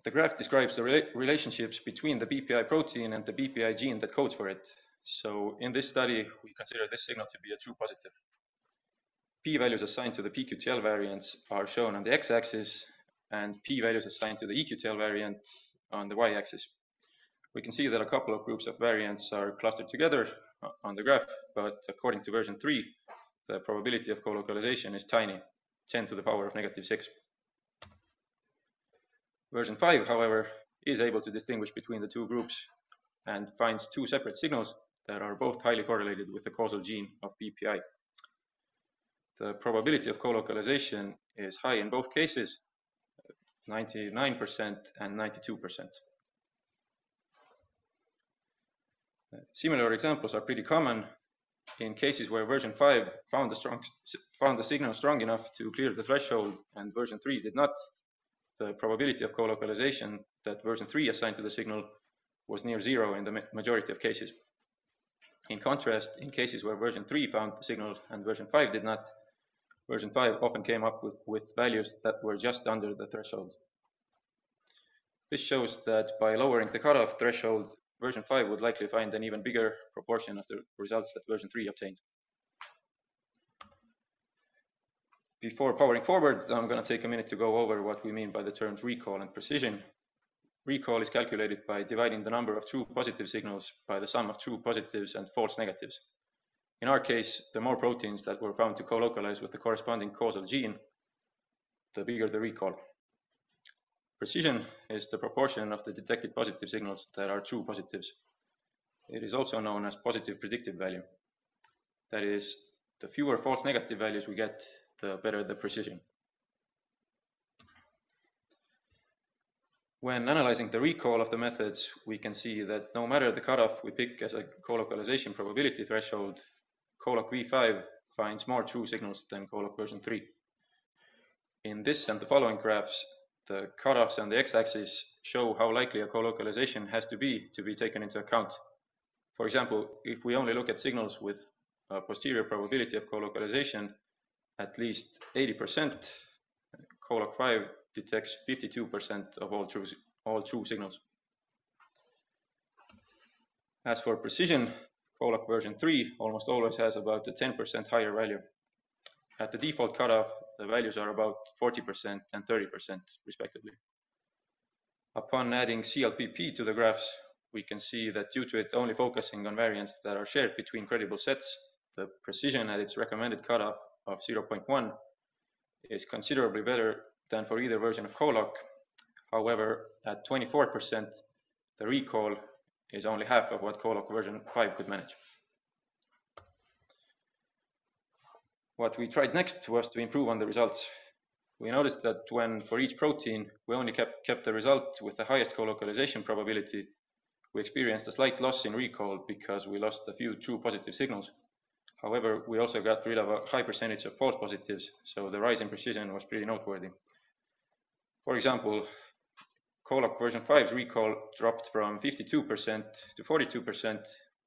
The graph describes the rela relationships between the BPI protein and the BPI gene that codes for it. So in this study, we consider this signal to be a true positive. P-values assigned to the pQTL variants are shown on the x-axis and p-values assigned to the EQTL variant on the y-axis. We can see that a couple of groups of variants are clustered together on the graph, but according to version 3, the probability of co-localization is tiny, 10 to the power of negative 6. Version 5, however, is able to distinguish between the two groups and finds two separate signals that are both highly correlated with the causal gene of BPI. The probability of co-localization is high in both cases, 99% and 92%. Similar examples are pretty common in cases where version 5 found the, strong, found the signal strong enough to clear the threshold and version 3 did not the probability of co-localization that version 3 assigned to the signal was near zero in the majority of cases. In contrast, in cases where version 3 found the signal and version 5 did not, version 5 often came up with, with values that were just under the threshold. This shows that by lowering the cutoff threshold, version 5 would likely find an even bigger proportion of the results that version 3 obtained. Before powering forward, I'm going to take a minute to go over what we mean by the terms recall and precision. Recall is calculated by dividing the number of true positive signals by the sum of true positives and false negatives. In our case, the more proteins that were found to co-localize with the corresponding causal gene, the bigger the recall. Precision is the proportion of the detected positive signals that are true positives. It is also known as positive predictive value. That is, the fewer false negative values we get, the better the precision. When analyzing the recall of the methods, we can see that no matter the cutoff we pick as a co-localization probability threshold, coloc v5 finds more true signals than coloc version 3. In this and the following graphs, the cutoffs and the x-axis show how likely a co-localization has to be to be taken into account. For example, if we only look at signals with a posterior probability of co-localization, at least 80%, coloc 5 detects 52% of all true, all true signals. As for precision, coloc version 3 almost always has about a 10% higher value. At the default cutoff, the values are about 40% and 30% respectively. Upon adding CLPP to the graphs, we can see that due to it only focusing on variants that are shared between credible sets, the precision at its recommended cutoff of 0.1 is considerably better than for either version of Coloc. However, at 24%, the recall is only half of what Coloc version 5 could manage. What we tried next was to improve on the results. We noticed that when for each protein we only kept, kept the result with the highest co-localization probability, we experienced a slight loss in recall because we lost a few true positive signals. However, we also got rid of a high percentage of false positives, so the rise in precision was pretty noteworthy. For example, Coloc version 5's recall dropped from 52% to 42%,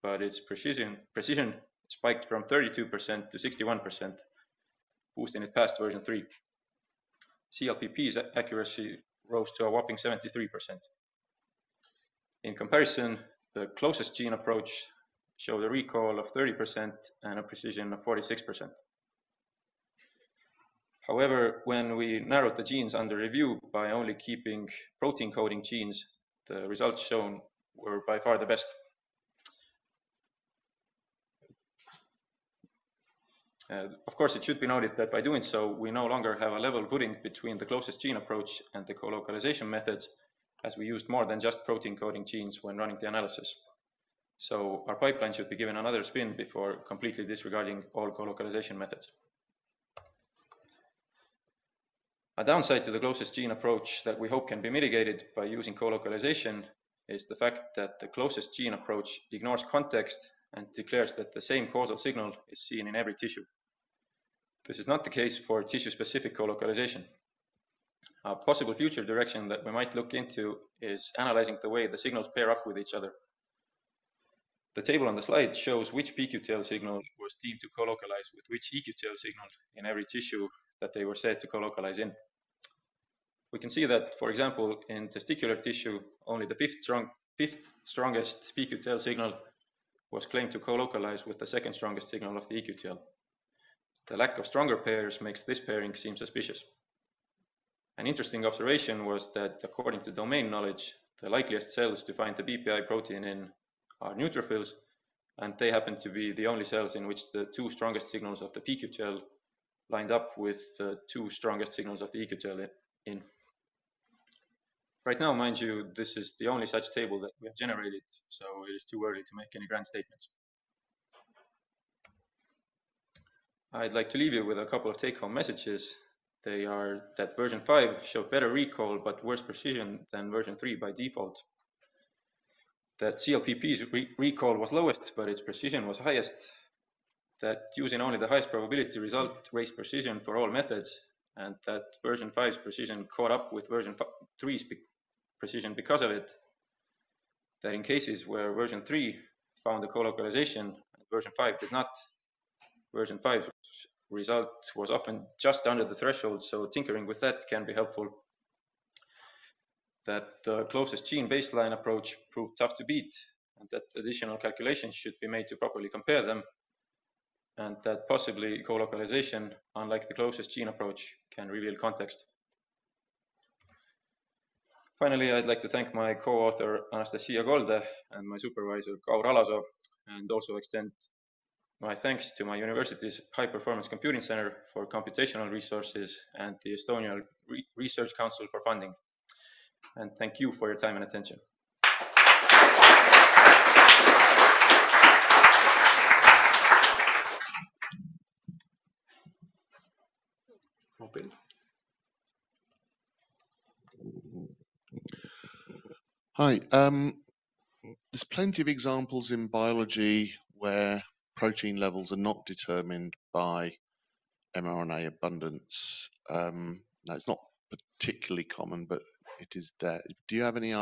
but its precision, precision spiked from 32% to 61%, boosting it past version 3. CLPP's accuracy rose to a whopping 73%. In comparison, the closest gene approach showed a recall of 30% and a precision of 46%. However, when we narrowed the genes under review by only keeping protein coding genes, the results shown were by far the best. Uh, of course, it should be noted that by doing so, we no longer have a level footing between the closest gene approach and the co-localization methods, as we used more than just protein coding genes when running the analysis. So our pipeline should be given another spin before completely disregarding all co-localization methods. A downside to the closest gene approach that we hope can be mitigated by using co-localization is the fact that the closest gene approach ignores context and declares that the same causal signal is seen in every tissue. This is not the case for tissue-specific co-localization. A possible future direction that we might look into is analyzing the way the signals pair up with each other. The table on the slide shows which pQTL signal was deemed to co-localize with which EQTL signal in every tissue that they were said to co-localize in. We can see that, for example, in testicular tissue, only the fifth, strong, fifth strongest pQTL signal was claimed to co-localize with the second strongest signal of the EQTL. The lack of stronger pairs makes this pairing seem suspicious. An interesting observation was that according to domain knowledge, the likeliest cells to find the BPI protein in are neutrophils, and they happen to be the only cells in which the two strongest signals of the PQTL lined up with the two strongest signals of the EQTL in. Right now, mind you, this is the only such table that we have generated, so it is too early to make any grand statements. I'd like to leave you with a couple of take-home messages. They are that version 5 showed better recall but worse precision than version 3 by default. That CLPP's re recall was lowest but its precision was highest. That using only the highest probability result raised precision for all methods and that version 5's precision caught up with version 3's precision because of it. That in cases where version 3 found the co-localization version 5 did not, version 5 result was often just under the threshold, so tinkering with that can be helpful. that the closest gene baseline approach proved tough to beat, and that additional calculations should be made to properly compare them, and that possibly co-localization, unlike the closest gene approach, can reveal context. Finally, I'd like to thank my co-author Anastasia Kolde and my supervisor Kaur Alasoo, and also extend my thanks to my university's High Performance Computing Center for computational resources and the Estonian Re Research Council for funding. And thank you for your time and attention. Hi. Um, there's plenty of examples in biology where protein levels are not determined by mRNA abundance. Um, now, it's not particularly common, but it is there. Do you have any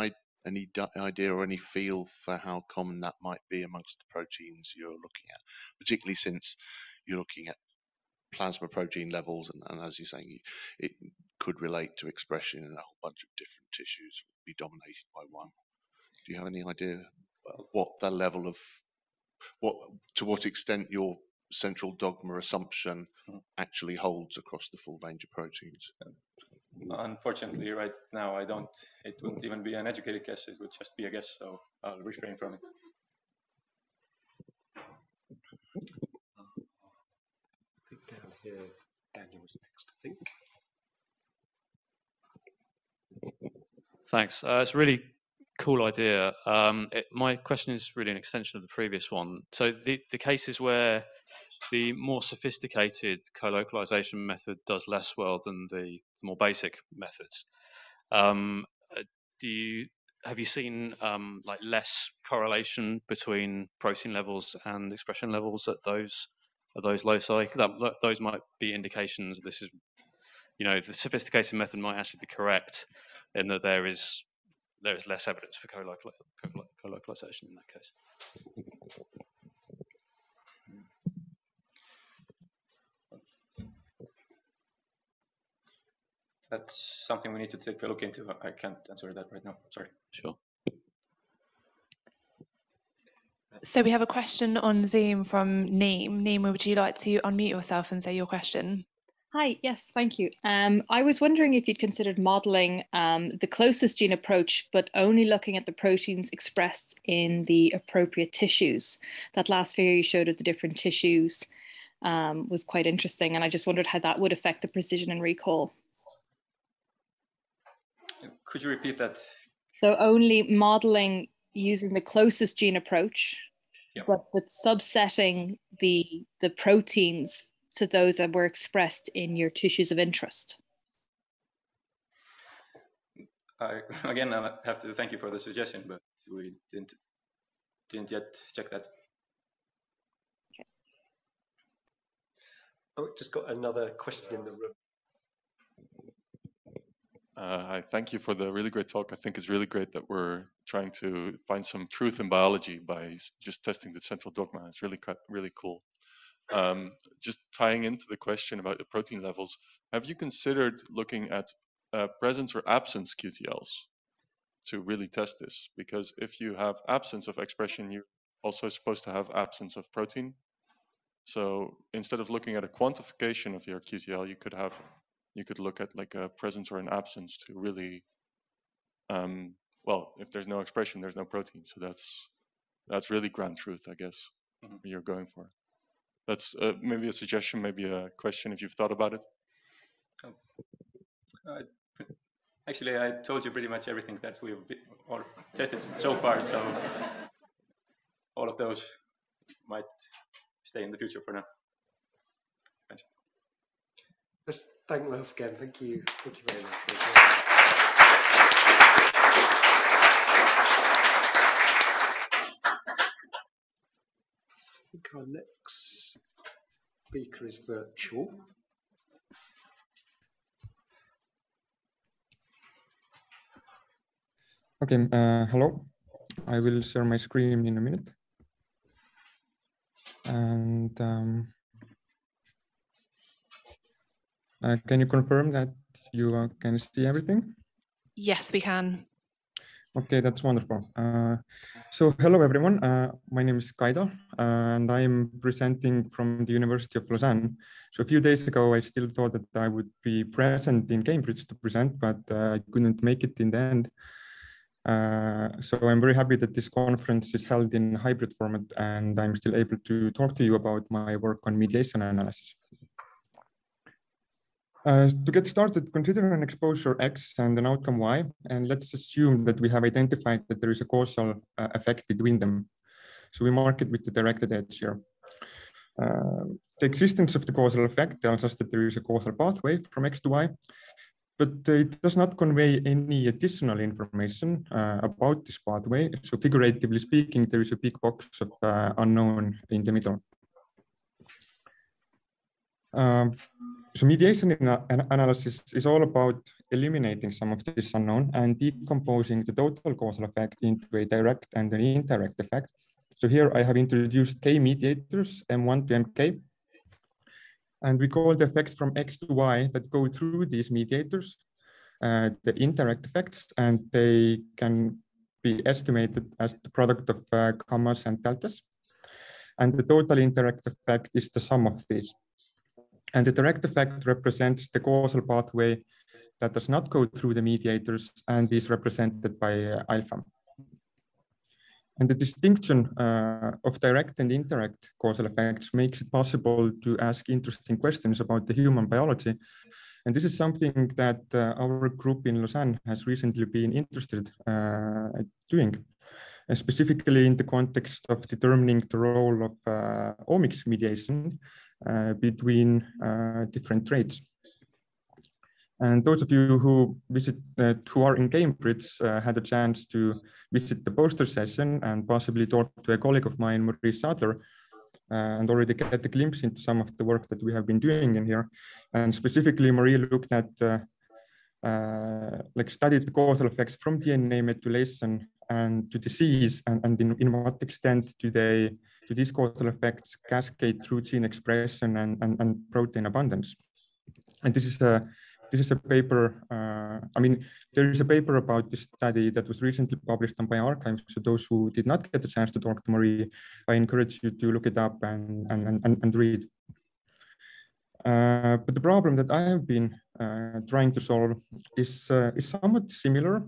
any idea or any feel for how common that might be amongst the proteins you're looking at, particularly since you're looking at plasma protein levels, and, and as you're saying, it could relate to expression in a whole bunch of different tissues, be dominated by one. Do you have any idea what the level of what to what extent your central dogma assumption hmm. actually holds across the full range of proteins? Unfortunately, right now I don't. It wouldn't even be an educated guess. It would just be a guess. So I'll refrain from it. Here, Daniel was next, I think. Thanks. Uh, it's a really cool idea. Um, it, my question is really an extension of the previous one. So the, the cases where the more sophisticated co-localization method does less well than the more basic methods. Um, uh, do you have you seen um, like less correlation between protein levels and expression levels at those those loci? That, those might be indications. This is, you know, the sophisticated method might actually be correct in that there is there is less evidence for co-localization in that case. That's something we need to take a look into. I can't answer that right now. Sorry. Sure. So we have a question on Zoom from Neem. Neem, would you like to unmute yourself and say your question? Hi, yes, thank you. Um, I was wondering if you'd considered modeling um, the closest gene approach, but only looking at the proteins expressed in the appropriate tissues. That last figure you showed of the different tissues um, was quite interesting, and I just wondered how that would affect the precision and recall. Could you repeat that? So only modeling using the closest gene approach, yep. but, but subsetting the the proteins to those that were expressed in your tissues of interest? I, [laughs] again, I have to thank you for the suggestion, but we didn't didn't yet check that. Okay. Oh, just got another question in the room. Uh, I thank you for the really great talk. I think it's really great that we're trying to find some truth in biology by just testing the central dogma. It's really, really cool. Um, just tying into the question about the protein levels, have you considered looking at uh, presence or absence QTLs to really test this? Because if you have absence of expression, you're also supposed to have absence of protein. So instead of looking at a quantification of your QTL, you could have you could look at like a presence or an absence to really um, well, if there's no expression, there's no protein. So that's that's really ground truth, I guess, mm -hmm. you're going for. That's uh, maybe a suggestion, maybe a question if you've thought about it. Oh. Uh, actually, I told you pretty much everything that we've been, or tested so far, so [laughs] all of those might stay in the future for now. Let's thank Ralf again. Thank you. Thank you very much. I think our next speaker is virtual. Okay, uh, hello. I will share my screen in a minute. And um, uh, can you confirm that you uh, can see everything? Yes, we can. Okay, that's wonderful. Uh, so hello everyone, uh, my name is Kaido and I'm presenting from the University of Lausanne. So a few days ago, I still thought that I would be present in Cambridge to present, but uh, I couldn't make it in the end. Uh, so I'm very happy that this conference is held in hybrid format and I'm still able to talk to you about my work on mediation analysis. Uh, to get started, consider an exposure X and an outcome Y, and let's assume that we have identified that there is a causal uh, effect between them. So we mark it with the directed edge here. Uh, the existence of the causal effect tells us that there is a causal pathway from X to Y, but it does not convey any additional information uh, about this pathway. So figuratively speaking, there is a big box of uh, unknown in the middle. Um, so mediation analysis is all about eliminating some of this unknown and decomposing the total causal effect into a direct and an indirect effect. So here I have introduced K mediators, M1 to MK. And we call the effects from X to Y that go through these mediators, uh, the indirect effects, and they can be estimated as the product of uh, gammas and deltas. And the total indirect effect is the sum of these. And the direct effect represents the causal pathway that does not go through the mediators and is represented by uh, alpha. And the distinction uh, of direct and indirect causal effects makes it possible to ask interesting questions about the human biology. And this is something that uh, our group in Lausanne has recently been interested uh, doing, and specifically in the context of determining the role of uh, omics mediation between uh, different traits. And those of you who visit, uh, who are in Cambridge, had a chance to visit the poster session and possibly talk to a colleague of mine, Marie Sadler, uh, and already get a glimpse into some of the work that we have been doing in here. And specifically, Marie looked at uh, uh, like studied the causal effects from DNA methylation and to disease, and, and in, in what extent do they do these causal effects cascade through gene expression and, and, and protein abundance? And this is a this is a paper, uh, I mean, there is a paper about this study that was recently published on bioRxiv. So those who did not get the chance to talk to Marie, I encourage you to look it up and, and, and, and read. Uh, but the problem that I have been uh, trying to solve is, uh, is somewhat similar,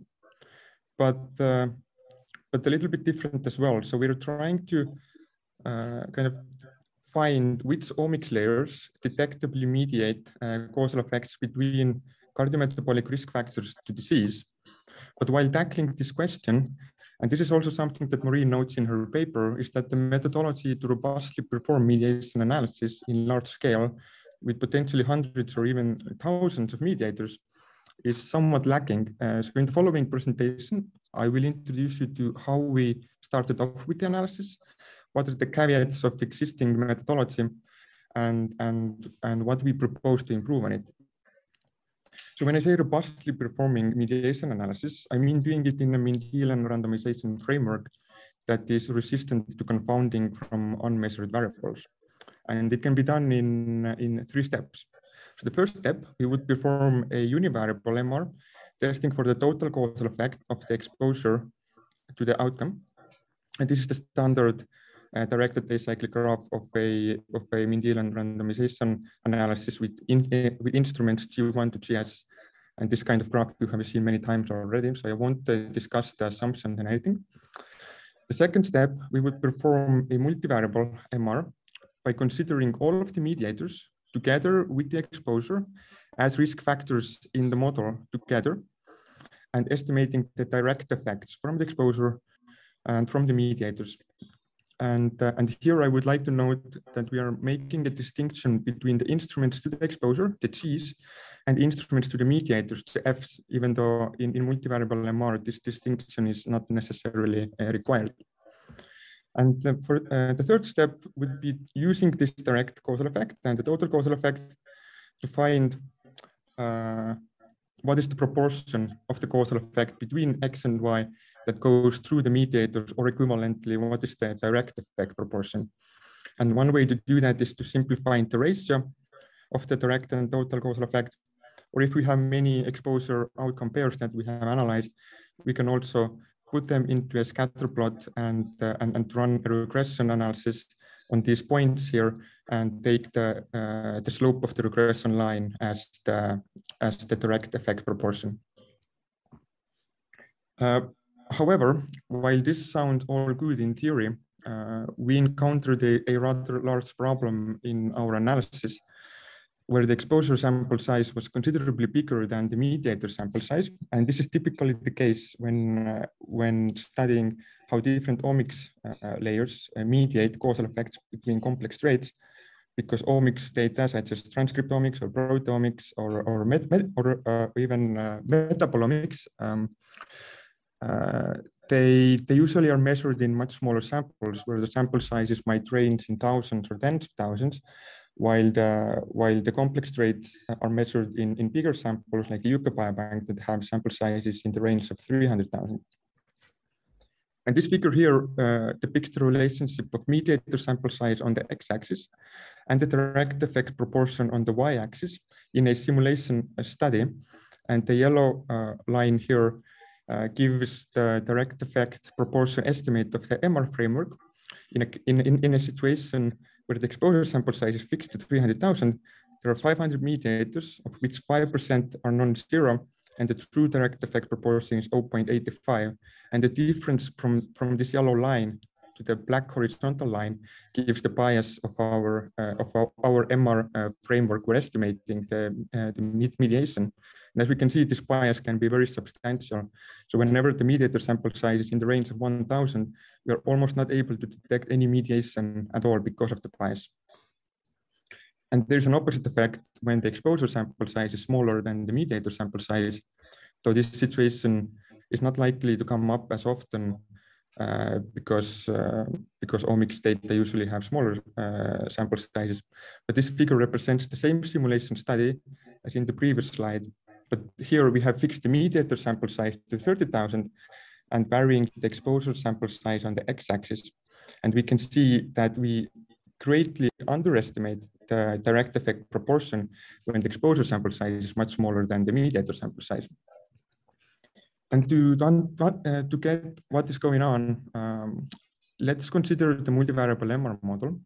but, uh, but a little bit different as well. So we're trying to kind of find which omics layers detectably mediate uh, causal effects between cardiometabolic risk factors to disease. But while tackling this question, and this is also something that Marie notes in her paper, is that the methodology to robustly perform mediation analysis in large scale with potentially hundreds or even thousands of mediators is somewhat lacking. Uh, so in the following presentation, I will introduce you to how we started off with the analysis, what are the caveats of existing methodology and, and, and what we propose to improve on it. So when I say robustly performing mediation analysis, I mean doing it in a Mendelian randomization framework that is resistant to confounding from unmeasured variables. And it can be done in, in three steps. So the first step, we would perform a univariable MR, testing for the total causal effect of the exposure to the outcome. And this is the standard uh, directed acyclic graph of a of a Mendelian randomization analysis with in, uh, with instruments G1 to GS. And this kind of graph you have seen many times already, so I won't uh, discuss the assumptions and anything. The second step, we would perform a multivariable MR by considering all of the mediators together with the exposure as risk factors in the model together and estimating the direct effects from the exposure and from the mediators and, uh, and here I would like to note that we are making a distinction between the instruments to the exposure, the G's, and instruments to the mediators, the F's, even though in, in multivariable MR, this distinction is not necessarily uh, required. And the, for, uh, the third step would be using this direct causal effect and the total causal effect to find uh, what is the proportion of the causal effect between X and Y that goes through the mediators or equivalently, what is the direct effect proportion? And one way to do that is to simplify the ratio of the direct and total causal effect. Or if we have many exposure outcome pairs that we have analyzed, we can also put them into a scatter plot and, uh, and, and run a regression analysis on these points here and take the, uh, the slope of the regression line as the, as the direct effect proportion. Uh, however, while this sounds all good in theory, uh, we encountered a, a, rather large problem in our analysis where the exposure sample size was considerably bigger than the mediator sample size. And this is typically the case when, uh, when studying how different omics uh, layers uh, mediate causal effects between complex traits, because omics data such as transcriptomics or proteomics or, or, or uh, even uh, metabolomics, um, uh, they, they usually are measured in much smaller samples where the sample sizes might range in thousands or tens of thousands while the while the complex traits are measured in, in bigger samples like the UK Biobank that have sample sizes in the range of 300,000. And this figure here uh, depicts the relationship of mediator sample size on the x-axis and the direct effect proportion on the y-axis in a simulation study. And the yellow uh, line here uh, gives the direct effect proportion estimate of the MR framework in a, in, in, in a situation where the exposure sample size is fixed to 300,000, there are 500 mediators, of which 5% are non-zero, and the true direct effect proportion is 0.85. And the difference from, from this yellow line to the black horizontal line gives the bias of our uh, of our, our MR uh, framework. We're estimating the, uh, the mediation. And as we can see, this bias can be very substantial. So whenever the mediator sample size is in the range of 1000, we are almost not able to detect any mediation at all because of the bias. And there's an opposite effect when the exposure sample size is smaller than the mediator sample size. So this situation is not likely to come up as often uh, because uh, because omics data usually have smaller uh, sample sizes. But this figure represents the same simulation study as in the previous slide. But here we have fixed the mediator sample size to 30,000 and varying the exposure sample size on the x-axis. And we can see that we greatly underestimate the direct effect proportion when the exposure sample size is much smaller than the mediator sample size. And to, uh, to get what is going on, um, let's consider the multivariable MR model.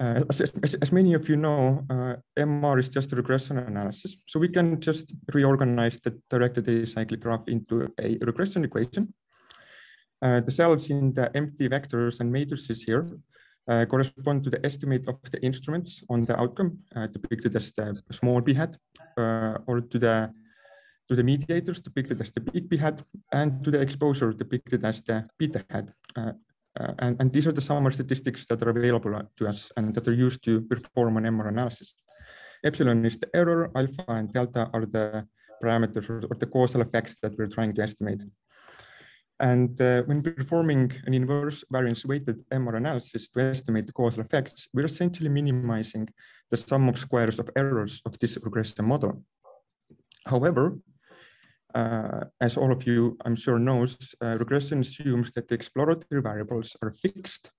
Uh, as, as, as, many of you know, uh, MR is just a regression analysis. So we can just reorganize the directed acyclic graph into a regression equation. Uh, the cells in the empty vectors and matrices here uh, correspond to the estimate of the instruments on the outcome uh, depicted as the small p hat, or to the to the mediators depicted as the big p hat, and to the exposure depicted as the beta hat. Uh, uh, and, and, these are the summary statistics that are available to us and that are used to perform an MR analysis. Epsilon is the error, alpha and delta are the parameters or, or the causal effects that we're trying to estimate. And uh, when performing an inverse variance weighted MR analysis to estimate the causal effects, we're essentially minimizing the sum of squares of errors of this regression model. However, uh, as all of you, I'm sure knows, uh, regression assumes that the exploratory variables are fixed,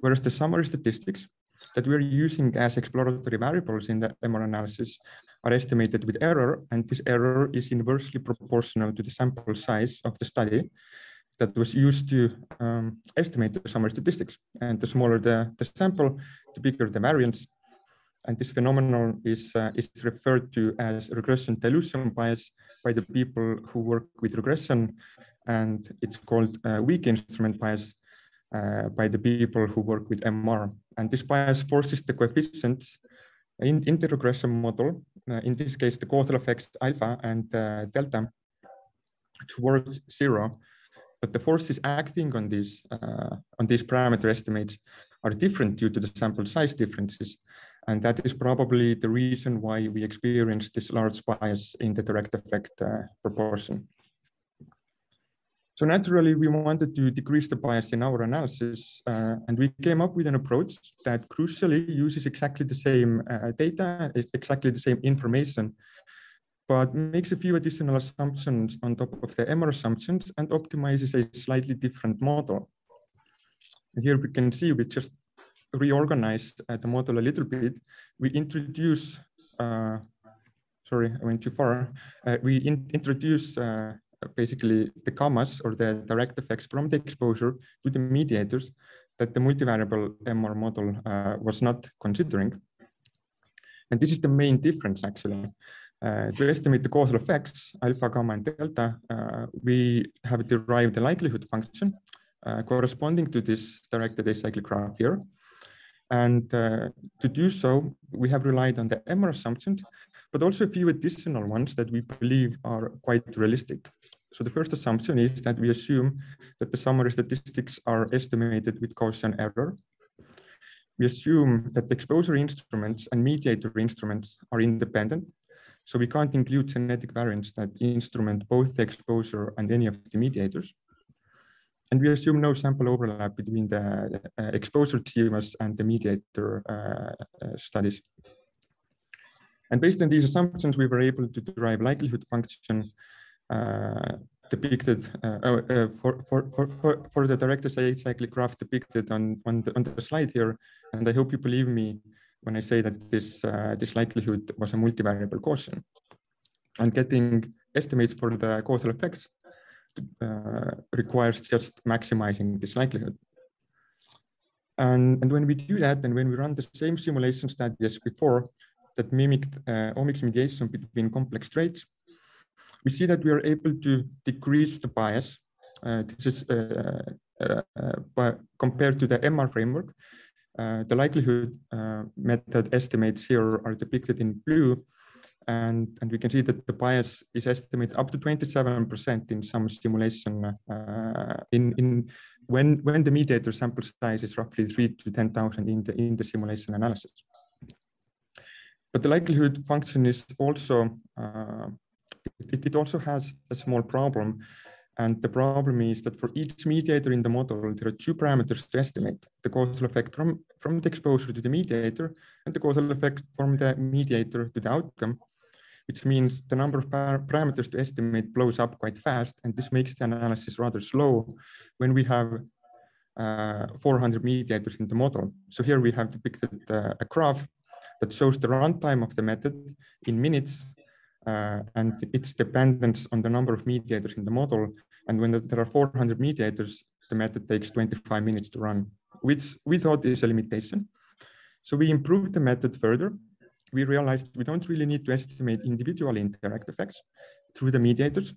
whereas the summary statistics that we're using as exploratory variables in the MR analysis are estimated with error, and this error is inversely proportional to the sample size of the study that was used to um, estimate the summary statistics. And the smaller the, the sample, the bigger the variance. And this phenomenon is, uh, is referred to as regression dilution bias by the people who work with regression. And it's called uh, weak instrument bias uh, by the people who work with MR. And this bias forces the coefficients in, in the regression model, uh, in this case, the causal effects alpha and uh, delta towards zero. But the forces acting on these, uh, on these parameter estimates are different due to the sample size differences. And that is probably the reason why we experience this large bias in the direct effect uh, proportion. So naturally, we wanted to decrease the bias in our analysis, uh, and we came up with an approach that crucially uses exactly the same uh, data, exactly the same information, but makes a few additional assumptions on top of the MR assumptions and optimizes a slightly different model. And here we can see we just reorganize the model a little bit. We introduce, uh, sorry, I went too far. Uh, we in introduce uh, basically the gammas or the direct effects from the exposure to the mediators that the multivariable MR model uh, was not considering. And this is the main difference actually. Uh, to estimate the causal effects, alpha, gamma, and delta, uh, we have derived the likelihood function corresponding to this directed acyclic graph here. And uh, to do so, we have relied on the MR assumptions, but also a few additional ones that we believe are quite realistic. So the first assumption is that we assume that the summary statistics are estimated with Gaussian error. We assume that the exposure instruments and mediator instruments are independent. So we can't include genetic variants that instrument both the exposure and any of the mediators. And we assume no sample overlap between the uh, exposure schemas and the mediator uh, uh, studies. And based on these assumptions, we were able to derive likelihood function depicted for, for, for, for the directed acyclic graph depicted on, on, the, on the slide here. And I hope you believe me when I say that this, this likelihood was a multivariable Gaussian. And getting estimates for the causal effects requires just maximizing this likelihood. And, and when we do that, and when we run the same simulation study as before that mimicked uh, omics mediation between complex traits, we see that we are able to decrease the bias. Uh, this is uh, uh, uh compared to the MR framework. the likelihood method estimates here are depicted in blue, and, and we can see that the bias is estimated up to 27% in some simulation uh, in, in when, when the mediator sample size is roughly three to 10,000 in the, in the simulation analysis. But the likelihood function is also, uh, it, it also has a small problem. And the problem is that for each mediator in the model, there are two parameters to estimate, the causal effect from, from the exposure to the mediator and the causal effect from the mediator to the outcome which means the number of par parameters to estimate blows up quite fast. And this makes the analysis rather slow when we have uh, 400 mediators in the model. So here we have depicted uh, a graph that shows the runtime of the method in minutes uh, and its dependence on the number of mediators in the model. And when there are 400 mediators, the method takes 25 minutes to run, which we thought is a limitation. So we improved the method further we realized we don't really need to estimate individual indirect effects through the mediators.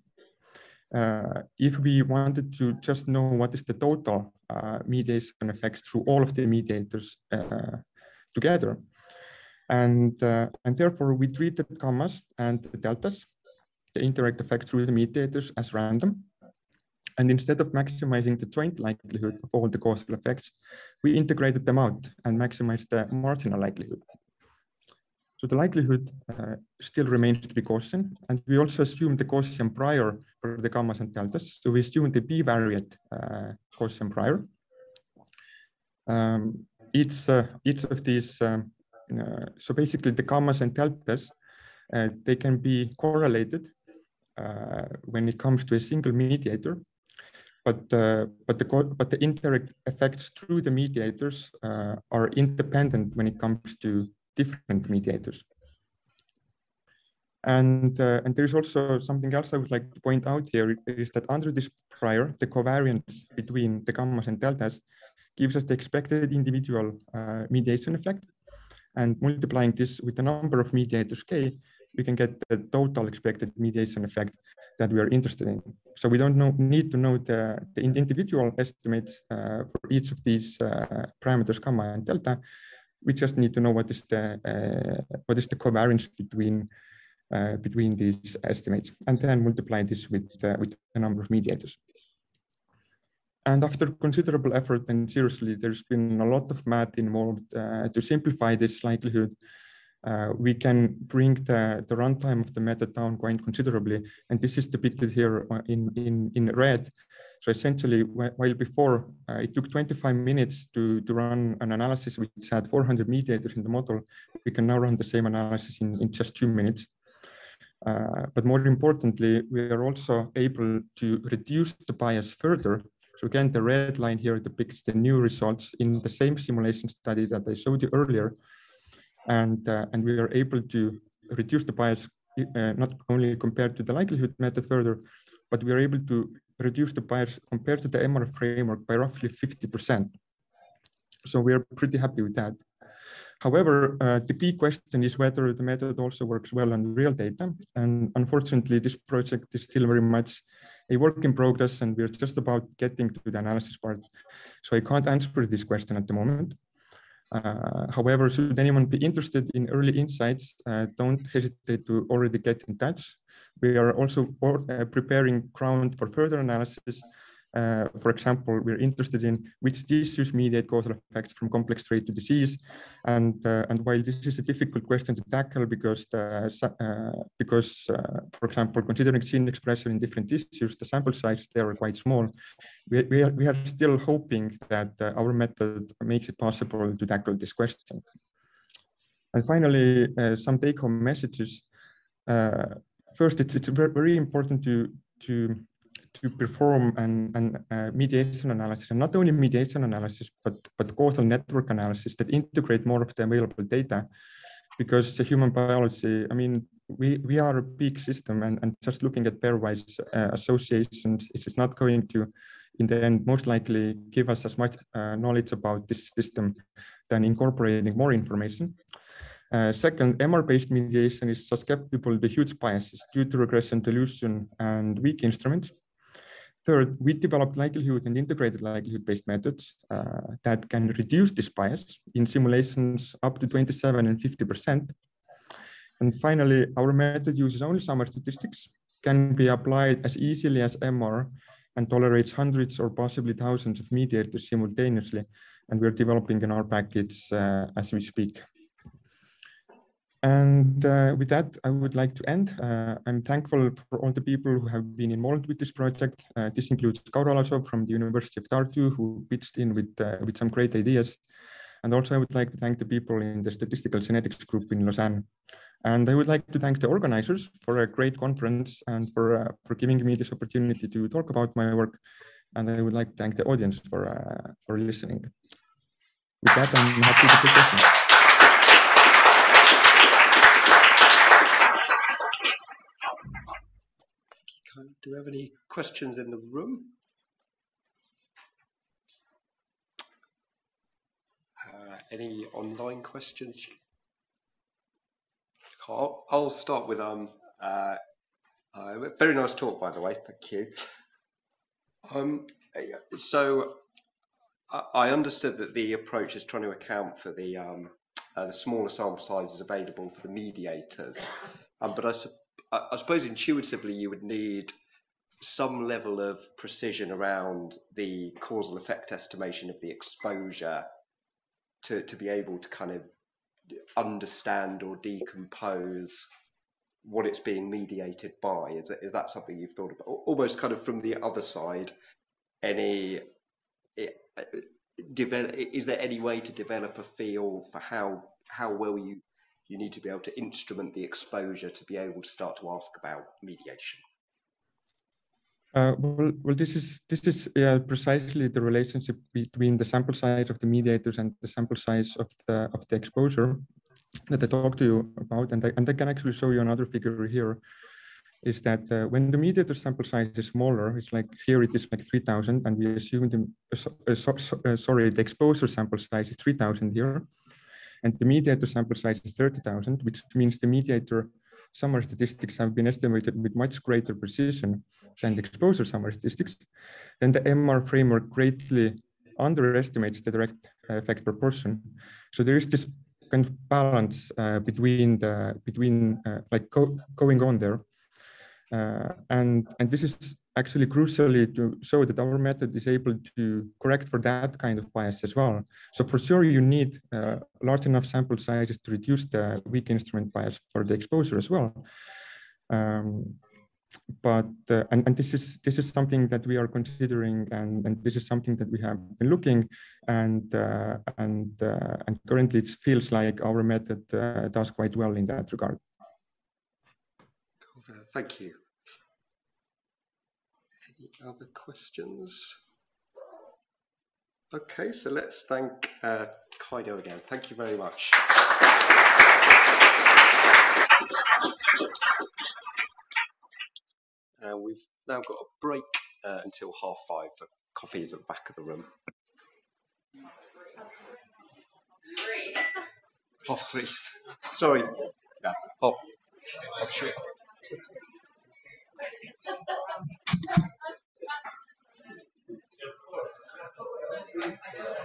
Uh, if we wanted to just know what is the total uh, mediation effects through all of the mediators uh, together. And, uh, and therefore we treated gammas and the deltas, the indirect effect through the mediators as random. And instead of maximizing the joint likelihood of all the causal effects, we integrated them out and maximized the marginal likelihood. So the likelihood uh, still remains to be Gaussian. And we also assume the Gaussian prior for the gammas and deltas. So we assume the bivariate uh, Gaussian prior. Um, each, uh, each of these, um, uh, so basically the gammas and deltas, uh, they can be correlated uh, when it comes to a single mediator. But, but, the, but the indirect effects through the mediators are independent when it comes to different mediators. And, uh, and there's also something else I would like to point out here is that under this prior, the covariance between the gammas and deltas gives us the expected individual uh, mediation effect. And multiplying this with the number of mediators k, we can get the total expected mediation effect that we are interested in. So we don't know, need to know the, the individual estimates uh, for each of these uh, parameters, gamma and delta, we just need to know what is the uh, what is the covariance between uh, between these estimates, and then multiply this with uh, with the number of mediators. And after considerable effort and seriously, there's been a lot of math involved uh, to simplify this likelihood. Uh, we can bring the, the runtime of the method down quite considerably. And this is depicted here uh, in, in, in red. So essentially, while before uh, it took 25 minutes to, to run an analysis which had 400 mediators in the model, we can now run the same analysis in, in just two minutes. Uh, but more importantly, we are also able to reduce the bias further. So again, the red line here depicts the new results in the same simulation study that I showed you earlier. And, uh, and we are able to reduce the bias uh, not only compared to the likelihood method further, but we are able to reduce the bias compared to the MR framework by roughly 50%. So we are pretty happy with that. However, uh, the key question is whether the method also works well on real data. And unfortunately, this project is still very much a work in progress and we're just about getting to the analysis part. So I can't answer this question at the moment. Uh, however, should anyone be interested in early insights, uh, don't hesitate to already get in touch. We are also uh, preparing ground for further analysis uh, for example, we're interested in which tissues mediate causal effects from complex trait to disease. And, uh, and while this is a difficult question to tackle because, the, uh, because uh, for example, considering gene expression in different tissues, the sample size there are quite small, we, we, are, we are still hoping that uh, our method makes it possible to tackle this question. And finally, uh, some take-home messages. first, it's, it's very important to, to to perform an, an uh, mediation analysis, and not only mediation analysis, but, but causal network analysis that integrate more of the available data. Because the human biology, I mean, we, we are a big system and, and just looking at pairwise uh, associations is not going to, in the end, most likely give us as much uh, knowledge about this system than incorporating more information. Uh, second, MR-based mediation is susceptible to huge biases due to regression dilution and weak instruments. Third, we developed likelihood and integrated likelihood-based methods uh, that can reduce this bias in simulations up to 27 and 50%. And finally, our method uses only summary statistics, can be applied as easily as MR and tolerates hundreds or possibly thousands of mediators simultaneously. And we're developing an R package uh, as we speak. And uh, with that, I would like to end. Uh, I'm thankful for all the people who have been involved with this project. Uh, this includes Kaur Alasoo from the University of Tartu, who pitched in with, uh, with some great ideas. And also I would like to thank the people in the statistical genetics group in Lausanne. And I would like to thank the organizers for a great conference and for, uh, for giving me this opportunity to talk about my work. And I would like to thank the audience for, uh, for listening. With that, I'm happy to take questions. Do we have any questions in the room? Uh, any online questions? I'll, I'll start with um, uh, uh, very nice talk, by the way. Thank you. Um, so I understood that the approach is trying to account for the um, uh, the smaller sample sizes available for the mediators, um, but I, I suppose intuitively you would need some level of precision around the causal effect estimation of the exposure to, to be able to kind of understand or decompose what it's being mediated by. Is, is that something you've thought about? Almost kind of from the other side, any uh, develop, is there any way to develop a feel for how how well you you need to be able to instrument the exposure to be able to start to ask about mediation? Uh, well, well, this is this is uh, precisely the relationship between the sample size of the mediators and the sample size of the of the exposure that I talked to you about, and I, and I can actually show you another figure here. Is that uh, when the mediator sample size is smaller, it's like here it is like 3,000, and we assume the uh, so, uh, sorry the exposure sample size is 3,000 here, and the mediator sample size is 30,000, which means the mediator summary statistics have been estimated with much greater precision than the exposure summary statistics, then the MR framework greatly underestimates the direct effect proportion. So there is this kind of balance uh, between the between uh, like going on there, uh, and and this is actually crucially to show that our method is able to correct for that kind of bias as well. So for sure, you need uh, large enough sample sizes to reduce the weak instrument bias for the exposure as well. Um, but uh, and, and this is this is something that we are considering and, and this is something that we have been looking and uh, and uh, and currently it feels like our method uh, does quite well in that regard. Thank you. Other questions? Okay, so let's thank uh, Kaido again. Thank you very much. Uh, we we've now got a break uh, until half five for coffees at the back of the room. Half three. Sorry. Yeah. Half. では、「よっこい!